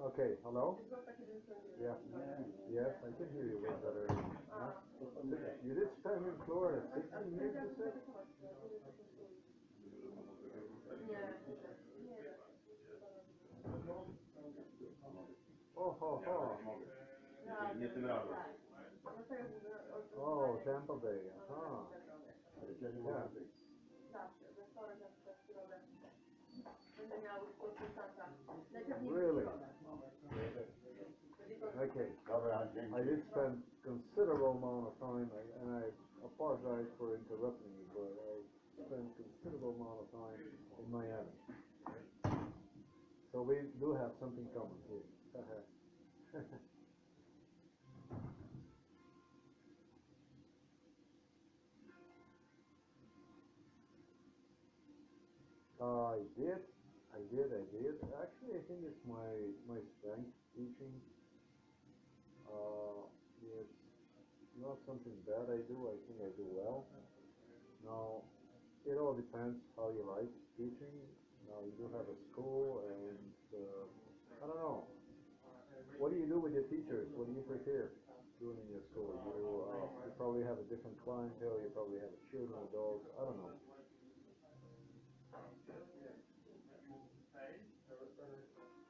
Okay, hello? Yeah. Yes, I can hear you way better. Yeah. You did spend in Florida sixteen years, you said? Oh, ho, ho. Oh, Tampa Bay, huh. Yeah. Really? Okay. I did spend considerable amount of time, and I apologize for interrupting you, but I spent considerable amount of time in Miami. So we do have something common here. Uh, I did, I did, I did. Actually, I think it's my, my strength teaching. Uh, it's not something bad I do, I think I do well. Now, it all depends how you like teaching. Now, you do have a school and, uh, I don't know. What do you do with your teachers? What do you prepare doing in your school? You, uh, you probably have a different clientele, you probably have children, adults, I don't know.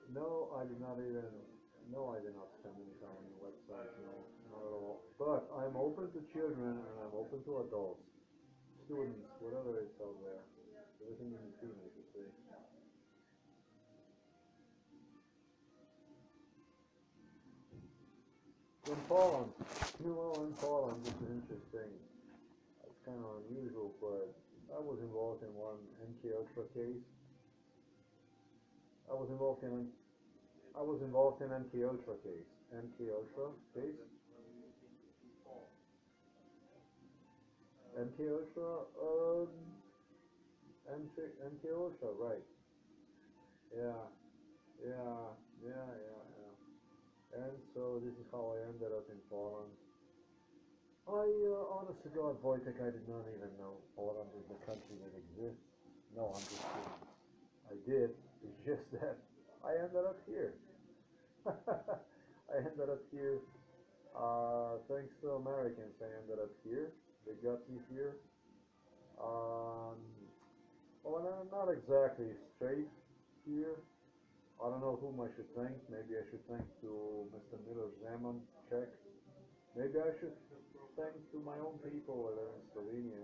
No, I did not even, no, I did not spend any time on your website, no, not at all. But I'm open to children and I'm open to adults, students, whatever is out there. Everything in between, I should say. In Poland, you know, in Poland, this is interesting. It's kind of unusual, but I was involved in one MK Ultra case. I was involved in I was involved in MK Ultra case. MK Ultra case. MK Ultra, um, MK, MK Ultra, right. Yeah, yeah, yeah, yeah, yeah. And so this is how I ended up in Poland. I, uh, honest to God, Wojtek, I did not even know Poland is a country that exists. No, I'm just kidding. I did. It's just that I ended up here. I ended up here. Uh, thanks to Americans, I ended up here. They got me here. Um, well, I'm not exactly straight here. I don't know whom I should thank. Maybe I should thank to Mr. Miller Zaman, Czech. Maybe I should thank to my own people that in Slovenia.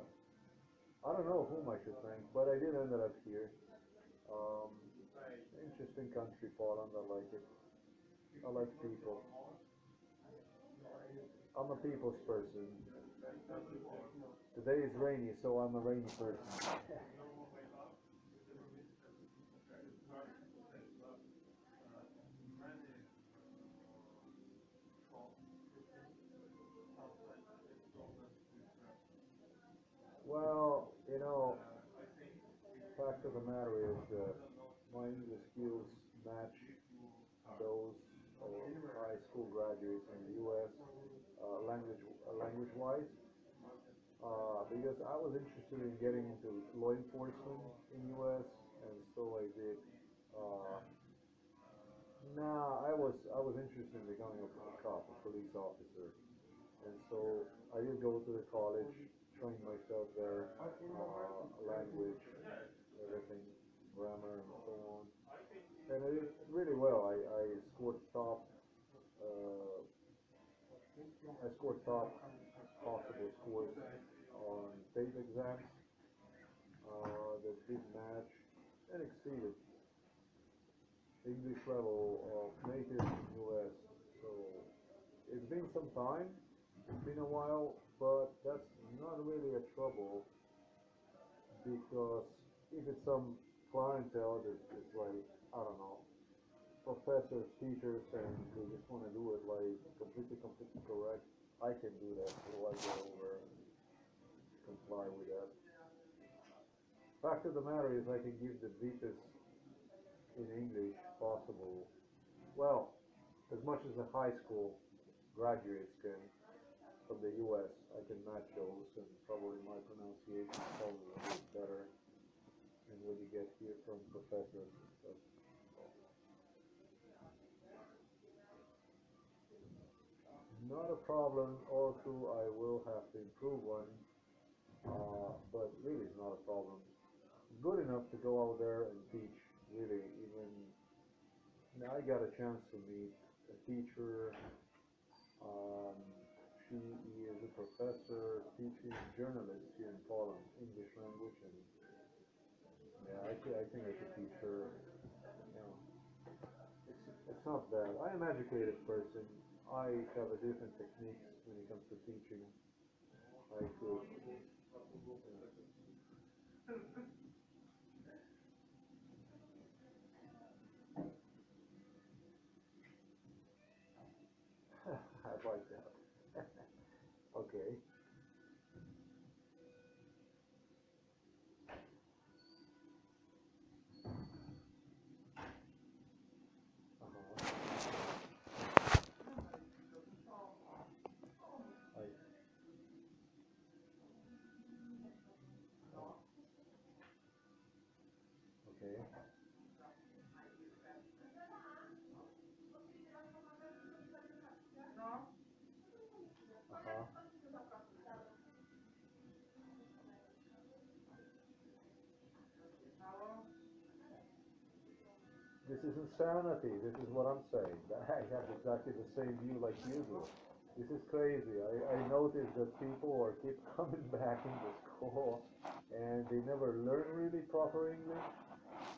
I don't know whom I should thank, but I did end up here. Um, interesting country, Poland. I like it. I like people. I'm a people's person. Today is rainy, so I'm a rainy person. Well, you know, fact of the matter is that my English skills match those of high school graduates in the U.S. Uh, language uh, language wise. Uh, because I was interested in getting into law enforcement in U.S. and so I did. Uh, nah, I was I was interested in becoming a cop, a police officer, and so I did go to the college train myself there, uh, language, everything, grammar and so on. And I did really well. I, I scored top, uh, I scored top possible scores on state exams, uh, that did match and exceeded English level of native US. So it's been some time, it's been a while, but that's not really a trouble because if it's some clientele is like, I don't know, professors, teachers, and they just want to do it like completely, completely correct, I can do that. So I go over and comply with that. Fact of the matter is I can give the deepest in English possible, well, as much as the high school graduates can from the US, I can match those and probably my pronunciation is probably a bit better than what you get here from professors and. Not a problem, also I will have to improve one, uh, but really it's not a problem. Good enough to go out there and teach, really, even, now I got a chance to meet a teacher, um, she is a professor teaching journalists here in Poland, English language, and yeah, I, think I could teach her. You know, it's, it's not bad. I am an educated person. I have a different techniques when it comes to teaching. I could. I like that. okay. Uh-huh. I, okay. Uh-huh. This is insanity. This is what I'm saying. I have exactly the same view like you do. This is crazy. I, I notice that people are keep coming back in into school and they never learn really proper English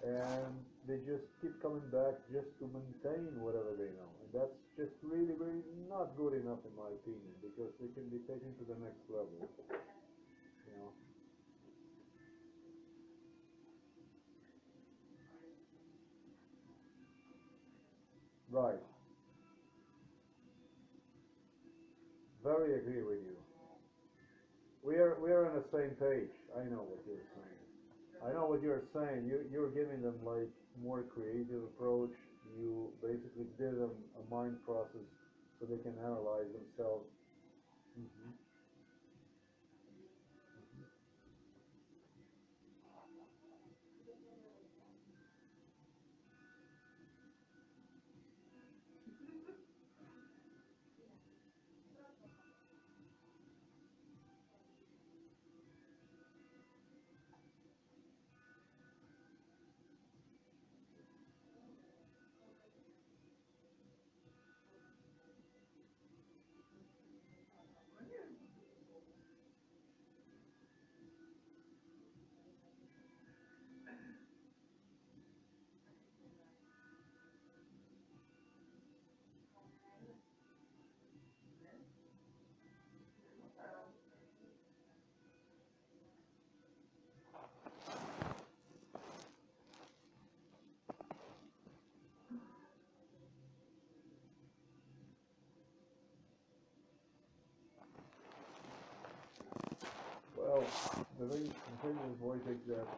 and they just keep coming back just to maintain whatever they know. And that's just really, really not good enough in my opinion because they can be taken to the next level. You know. Right. Very agree with you. We are we are on the same page. I know what you're saying. I know what you're saying. You you're giving them like more creative approach. You basically give them a mind process so they can analyze themselves. hmm the thing, the thing is, Wojtek, that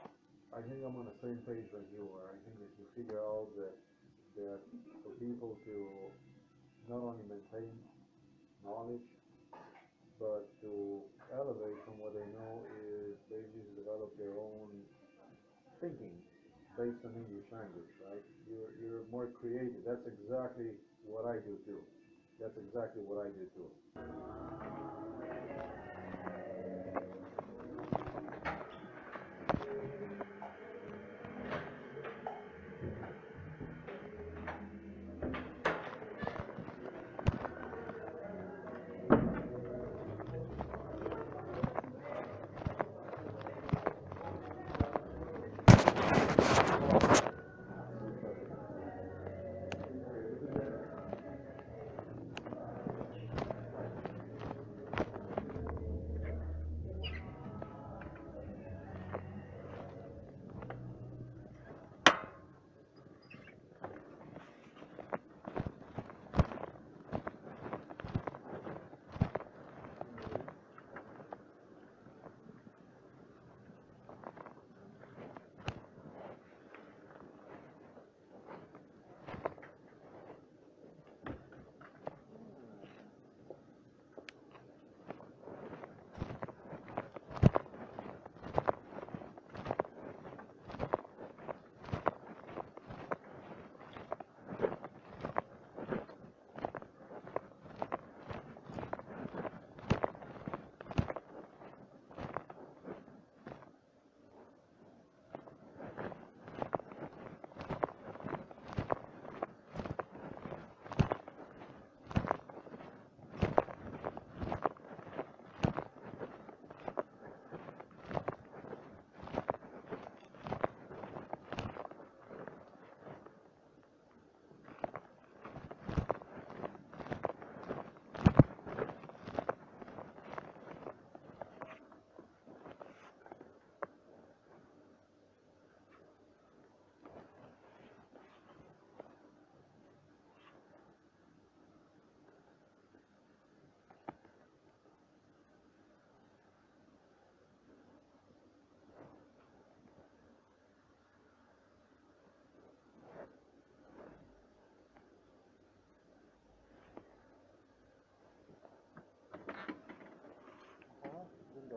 I think I'm on the same page as you are. I think that you figure out that that for people to not only maintain knowledge, but to elevate from what they know is basically to develop their own thinking based on English language, right? You're, you're more creative. That's exactly what I do too. That's exactly what I do too.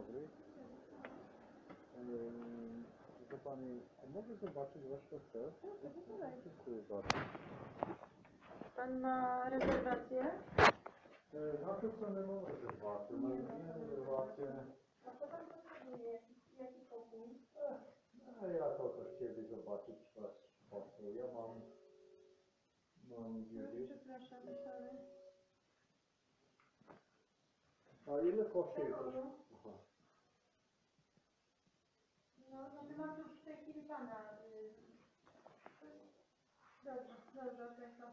dobry. Ehm, proszę Pani, mogę zobaczyć Wasz PESEL? Dziękuję bardzo. Pan ma rezerwację? Ehm, na to co nie mam rezerwacji, mam inne no rezerwacje. A co Pan potrzebuje? Jaki pokój? No, ja to też zobaczyć Was pokój. Ja mam... Mam no, gdzieś... Przepraszam. A ile kosztuje? Pana. Dobrze, dobrze, okej, to.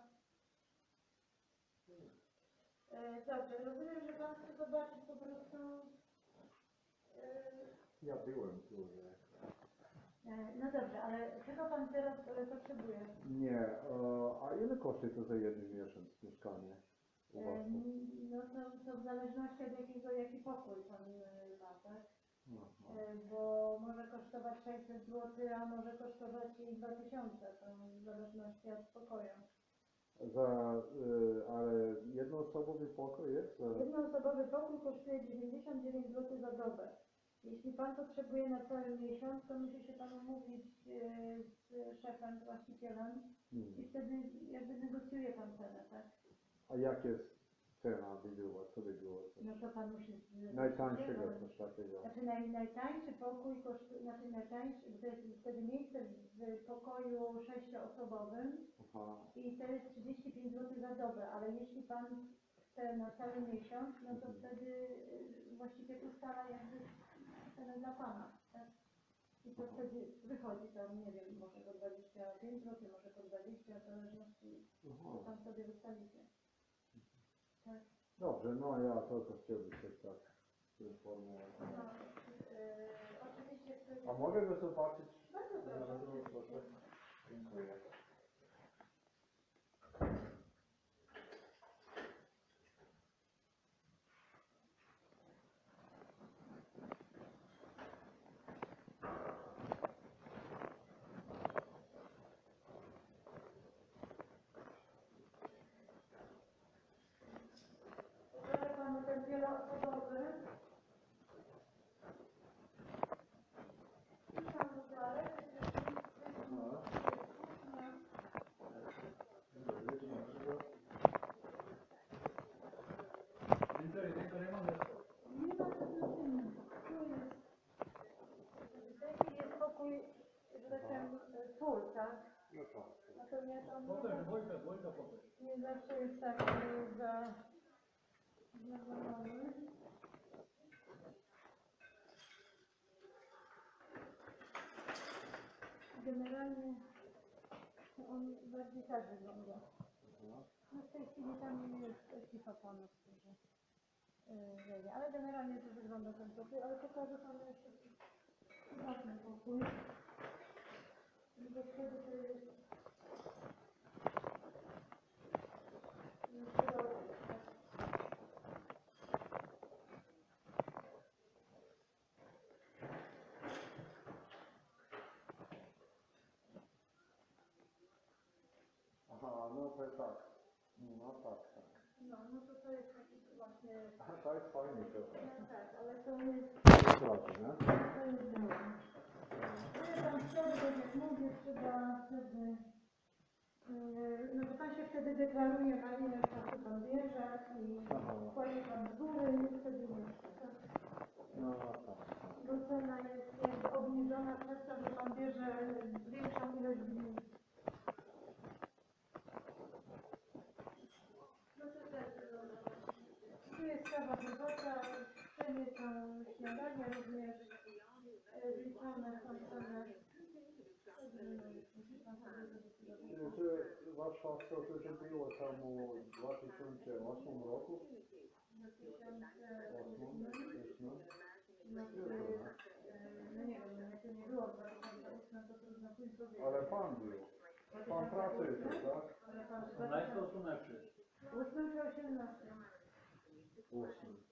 Dobrze, rozumiem, że pan chce zobaczyć po prostu... y, Ja byłem tu, nie? e, No dobrze, ale czego pan teraz potrzebuje? Nie, a ile kosztuje to za jeden miesiąc mieszkanie? E, No to, to w zależności od jakiego, jaki pokój pan e, ma, tak? Aha. E, Bo może kosztować 600 zł, a może kosztować i 2000, to w zależności od pokoju. Za, y, ale jednoosobowy pokój jest? Za, Jednoosobowy pokój kosztuje 99 zł za dobę. Jeśli pan potrzebuje na cały miesiąc, to musi się pan umówić e, z szefem, z właścicielem hmm. i wtedy jakby negocjuje pan cenę, tak? A jak jest cena by była? Co by było? No to pan musi z Najtańszego. Znaczy naj, najtańszy pokój kosztuje, znaczy najtańszy, to jest wtedy miejsce w pokoju sześcioosobowym Aha. i to jest 35 zł za dobę, ale jeśli pan chce na cały miesiąc, no to wtedy y, właściciel ustala jakby cenę dla pana, tak? I to wtedy wychodzi tam, nie wiem, może po 25 zł, może po 20, w zależności co Aha. pan sobie ustalicie. Dobrze, no ja tylko chciałbym się tak poinformować. No, y, oczywiście wtedy... A mogę go zobaczyć? Bardzo proszę. Proszę. Dziękuję. atakuje lekiem e, tul, tak? No, no, no tak. Natomiast on potem, wojka, wojka potem. nie zawsze jest tak za... zadowolony. Generalnie on bardziej tak wygląda. No w tej chwili tam jest cicho po nas, że, ale generalnie to wygląda tak dobrze, ale pokażę Panu jeszcze prywatny pokój. Bo wtedy to jest Aha, no to tak. No tak, tak. No, no to to jest to jest fajnie to. No tak, ale to jest... Prawda, nie? To jest drogi. No tam tak jak mówię, trzeba wtedy... Yy, no bo pan się wtedy deklaruje, na ile czasu pan bierze i Aha. płaci pan z góry i wtedy jeszcze. tak? No tak, tak. Bo cena jest jakby obniżona przez to, że pan bierze większą ilość dni. zasadzie to śniadania również wliczone są same Czy warszawskie tam w 2008 roku? W 2008 roku. Nie to nie było Ale pan był. Pan pracuje, tak? 18 czy 18? 8 czy 18. 8.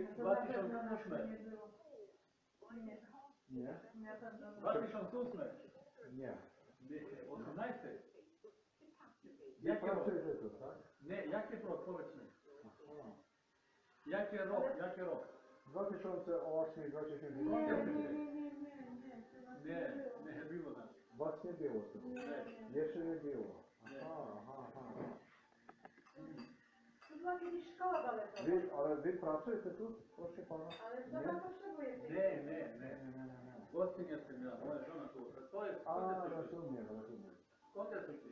2008. nie było. Nie, Nie? na pewno nie. 2008. Nie. 18. Nie Jakie rok? pracuje tu, tak? Nie, jakie rok? Powiedz mi. Aha. Jakie rok? Jakie rok? 2008, 2009. Nie, nie, nie, nie, nie, nie. To nas Nie. je bilo tu? Jeszcze nie było. Aha, aha, aha. To była kiedyś szkoła baletowa. Wy, ale wy pracujecie tu? Proszę pana? Ale to potrzebuje tej Ne, ne, ne. Nie, nie, nie, nie. Gostinja sam ja, moja žena tu. To je, A, kod su rozumiem, rozumiem. Kod su ti?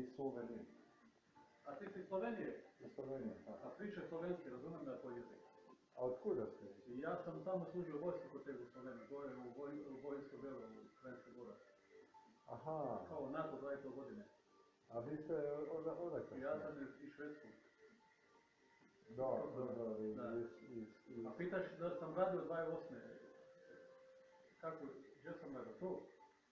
Iz Slovenije. A ti si iz Slovenije? Iz Slovenije, A tako. priča slovenski, razumijem ja tvoj jezik. A otkuda ste? I ja sam tamo služio vojsku kod tebe u Sloveniji, gore u, voj, u vojsko velo u Kranjskoj Gora. Aha, Kao nakon 20 godine. a vi ste od, odakle? Ja sam iz, iz Švedsku. Da, da, da, Da. iz, iz, iz, A pitaš da sam radio 28. Kako, gdje sam radio? Tu?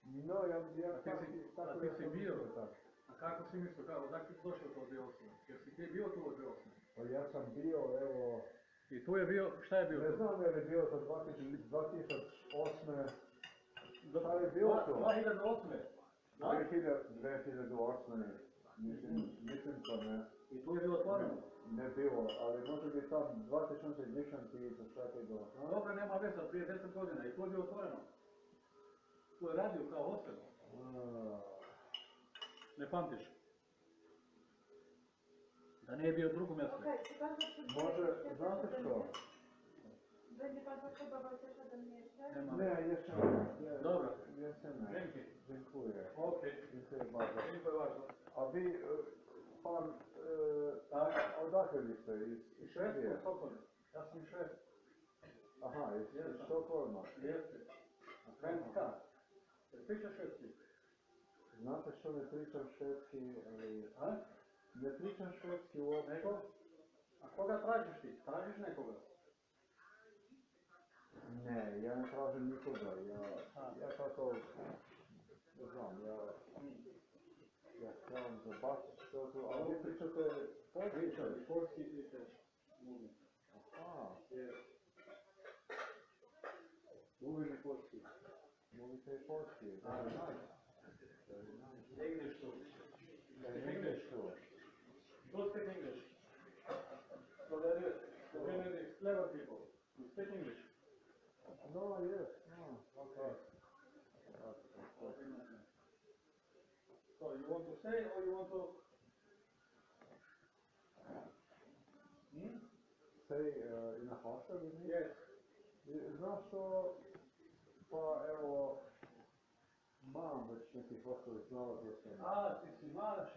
No, ja, ja A ti si- tako a ti si bio? tako. A kako si mislio, si došao to od 28? Jer si ti bio tu od 28? Pa ja sam bio, evo, I tu je bio, šta je bio ne znam je li bio to 2000 2008. Šta je Dva- to? 2008. Da? 2000, 2008. Mislim, mislim to ne, I tu je bilo otvoreno. Ne bilo, ali može bi tam 2010 i to šta je bilo. No dobro, nema veze, prije 10 godina i tu je otvoreno. Tu je radio kao hostel. A, Ne pamtiš? Da nije bio drugo mjesto. Jeszcze znate što? Będzie pan potrzebował coś ode mnie jeszcze? Ne, jeszcze nie. nie, Dobra. Jeszcze nie. Dzięki. Dziękuję. Okej. Dziękuję bardzo. Dziękuję bardzo. A wy, pan, Tak. odakle vi ste? Iz, iz? Stockholm. Ja sam Švedske. Aha, iz. Stokholma. Jeste. Svenska. Jel piše švedski? Znate što ne pričam švedski, ali A? ne pričam švedski uopće. Nego? A koga tražiš ti? Tražiš nekoga? Ne, ja ne tražim nikoga, ja, A. ja tako, ne znam, ja, ja trebam zabaciti što tu, a vi pričate polski? Priča, i polski piše. Mogu. Aha, Je. Uvijek polski. mówicie polski, very nice. Very nice. English English. Don't speak English. So clever people. You speak English. No, yes. So you want to stay or you want to? Stay uh, in a hostel with me? Yes. I- Znaš što, pa evo, mam već neki hostel, znalazio sam. A, ti si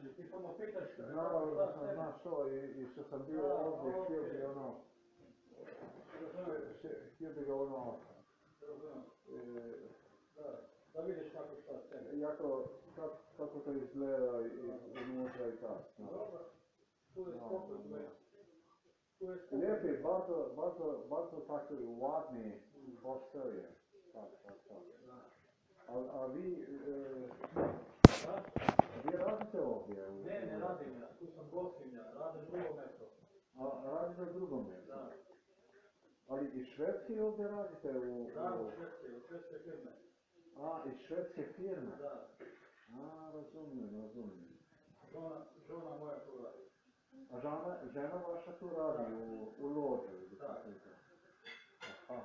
ili ti samo pitaš? Znalazio sam, znaš što, i, i što sam bio A, ovdje, htio bi ono, htio- bi ga ono, e, Da, da vidiš kako šta sebe. jako, kako, kako to izgleda i unutra i tako. znaš. Dobro. Tu je no, sve. no. Tu je skopno. Lijepi, bardzo, bardzo, bardzo ładny hostel je. Tak, tak, tak. A, a vi, e, vi radite ovdje? Ne, ne radim ja. Tu sam gostinja. Radim drugo mjesto. A radite u drugom mjestu? Da. Ali i švedski ovdje radite u... Da, u švedske, u švedske firme. a, i švedske firme? Da. A, razumijem, razumijem. Žona, žona moja tu radi. A žena, žena vaša tu radi u, u lođu? ili radi, da.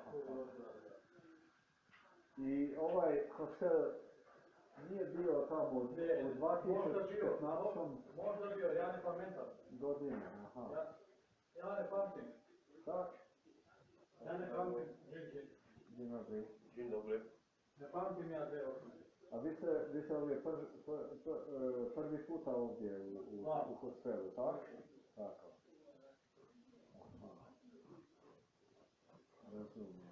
I ovaj hostel nije bio tamo od, Ne, od možda bio, 2015. možda bio, ja ne pamiętam. godine, aha. Ja, ja ne pamtim. Tak? Ja ne pamtim. Dzień dobry. Dzień dobry. Ne pamtim ja te osobe. A vi ste, vi ste ovdje prvi, prvi, prvi puta ovdje u, u, u hostelu, tak? tako. Aha. Razumijem.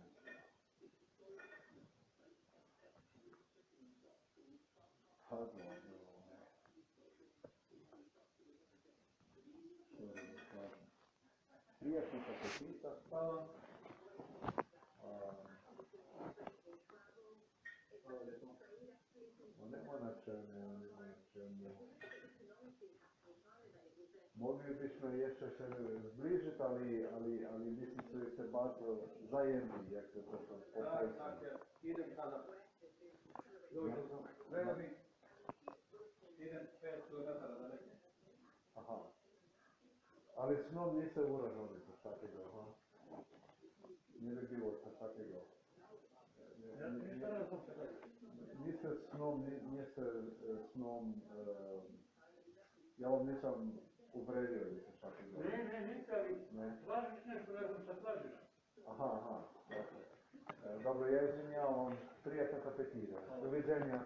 Hazla, Prijašnji kad se pita stala, one načelne, Mogli bismo jeszcze se zbližiti, ali, ali, ali mislim se baš zajemni, jak to zaczął se tak, ja idem sada. Pet da. Aha. Ali snom niste uražali sa takvega, aha. Nije bi bilo sa takvega. Niste snom, niste snom, ja vam nisam uvredio ili se tako Ne, ne, nisi, ali Ne? tražiš nešto, ne znam šta tražiš. Aha, aha, dakle. E, dobro, ja izvinjavam, prijatnog apetita. Doviđenja.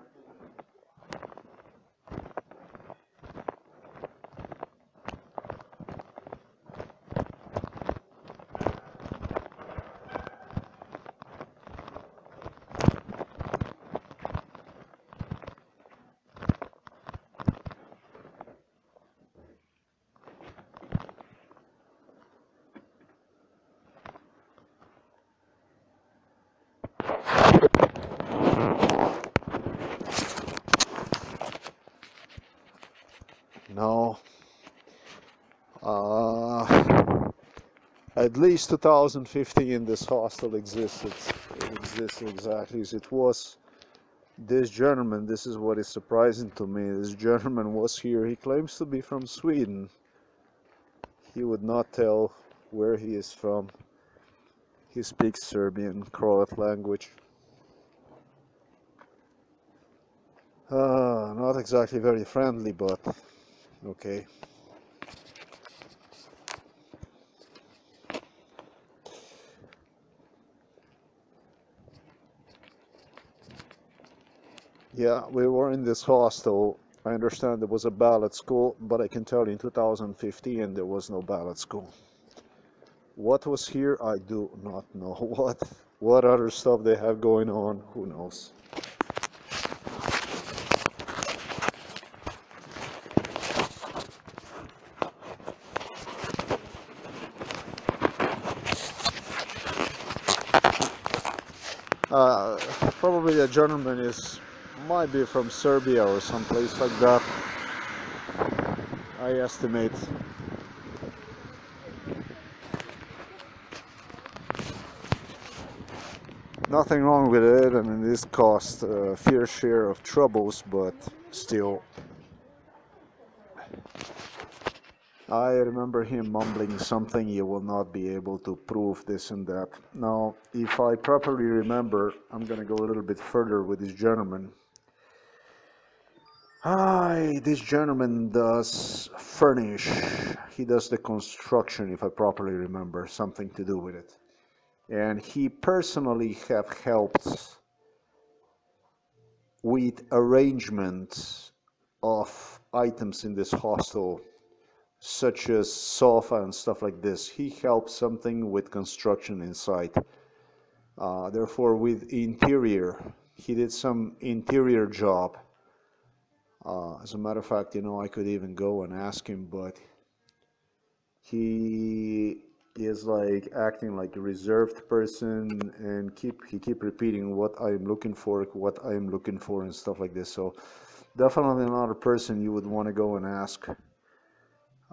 At least 2015 this hostel existed. It existed exactly as it was. This gentleman, this is what is surprising to me. This gentleman was here. He claims to be from Sweden. He would not tell where he is from. He speaks Serbian, Croat language. Uh, not exactly very friendly, but okay. Yeah, we were in this hostel. I understand there was a ballet school, but I can tell you in 2015 there was no ballet school. What was here, I do not know. What what other stuff they have going on, who knows. Uh, probably the gentleman is might be from Serbia or someplace like that. I estimate. Nothing wrong with it. I mean, this caused a fair share of troubles, but still. I remember him mumbling something, you will not be able to prove this and that. Now, if I properly remember, I'm gonna go a little bit further with this gentleman. Hi, this gentleman does furnish. He does the construction, if I properly remember, something to do with it. And he personally have helped with arrangements of items in this hostel such as sofa and stuff like this. He helped something with construction inside. Uh, therefore, with interior, he did some interior job. Uh, as a matter of fact, you know, I could even go and ask him, but he is like acting like a reserved person and keep he keep repeating what I'm looking for, what I'm looking for, and stuff like this. So definitely another person you would want to go and ask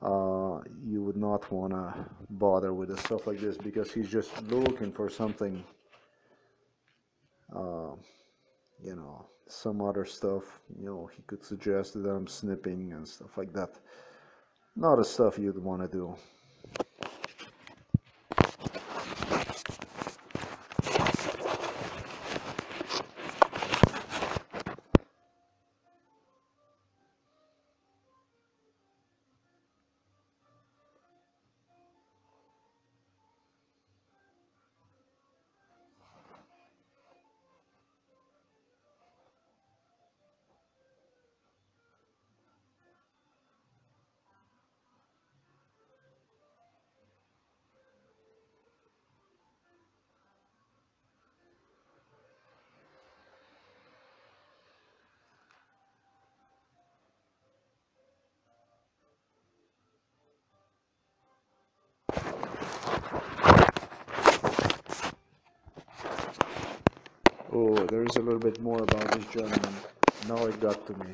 uh, you would not want to bother with stuff like this because he's just looking for something uh, you know some other stuff you know he could suggest that I'm snipping and stuff like that. Not the stuff you'd want to do there is a little bit more about this gentleman. Now it got to me.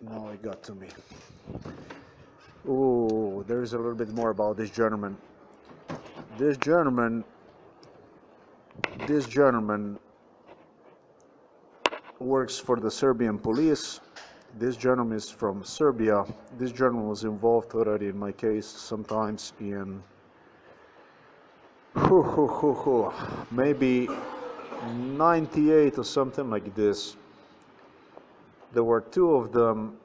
Now it got to me. Oh, there is a little bit more about this gentleman. This gentleman, this gentleman works for the Serbian police. This gentleman is from Serbia. This gentleman was involved already in my case sometimes in maybe 98 or something like this There were two of them,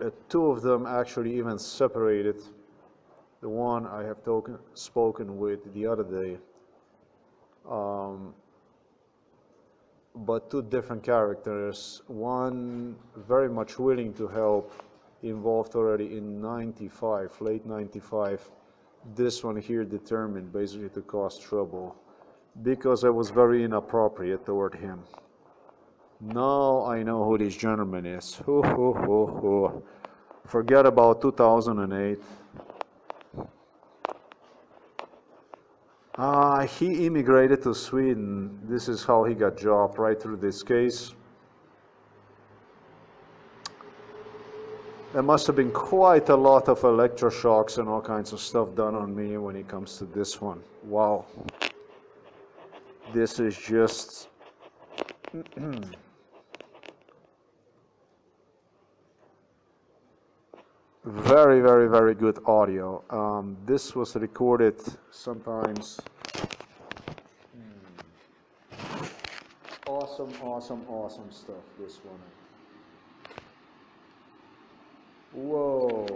uh, two of them actually even separated. The one I have token, spoken with the other day. Um, but two different characters. One very much willing to help, involved already in 95, late 95. This one here determined basically to cause trouble because I was very inappropriate toward him. Now I know who this gentleman is. Hoo, hoo, hoo, hoo. Forget about 2008. Uh, he immigrated to Sweden. This is how he got job right through this case. There must have been quite a lot of electroshocks and all kinds of stuff done on me when it comes to this one. Wow. This is just very, very, very good audio. Um, this was recorded sometimes. Hmm. Awesome, awesome, awesome stuff. This one. Whoa.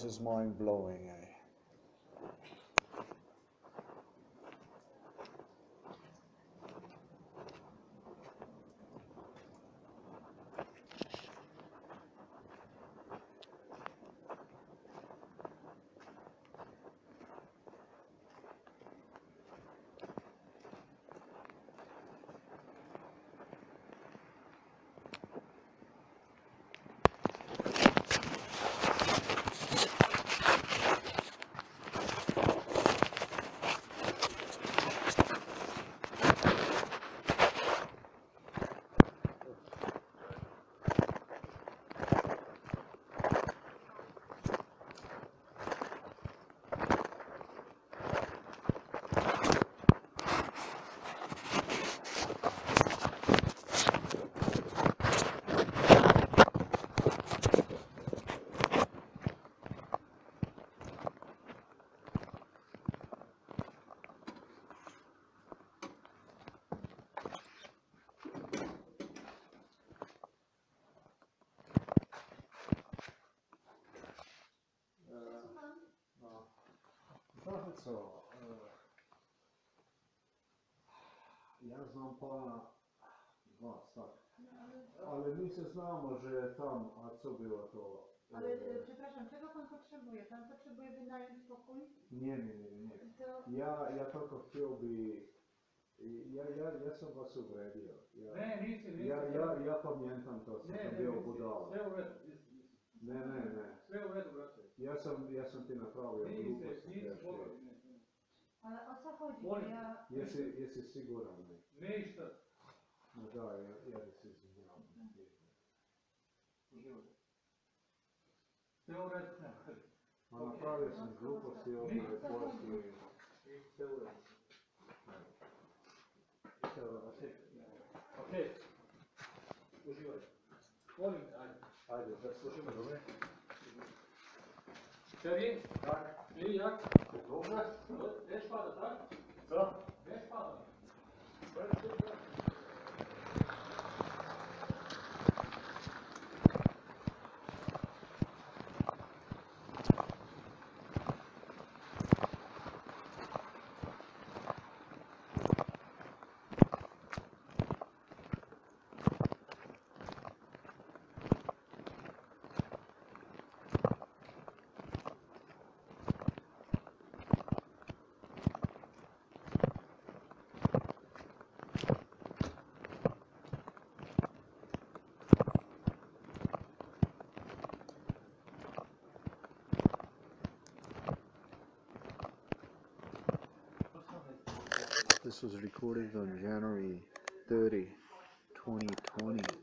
This is mind blowing, co, e, ja znam pana vas, tak, ale my se znamo, że tam, a co było to? Ale e, e, przepraszam, czego pan potrzebuje? Pan potrzebuje wynająć pokój? Nie, nie, nie, nie. To Ja, ja tylko bi, ja, ja, ja sam vas uvredio. Ja, Ne, nisi, nisi. ja, ja, ja pamiętam to, co. Sve u redu, nisi, nisi. Ne, ne, ne. Sve u redu, brate. Ja sam, ja sam ti napravio gluposti. Niste, niste Ali o co chodzi? Ja... Jesi, jesi siguran? Ne? Ništa. No da, ja, ja da se izvinjavam. Teoretno. Ma napravio sam gluposti, ovdje je poslije. Teoretno. Teoretno. Ok. Uživaj. Volim te, ajde. Ajde, da slušimo. Dobre. Sergej, tak, Iljak, dobrze, wiesz pana, tak? Co? Wiesz pana. This was recorded on January 30, 2020.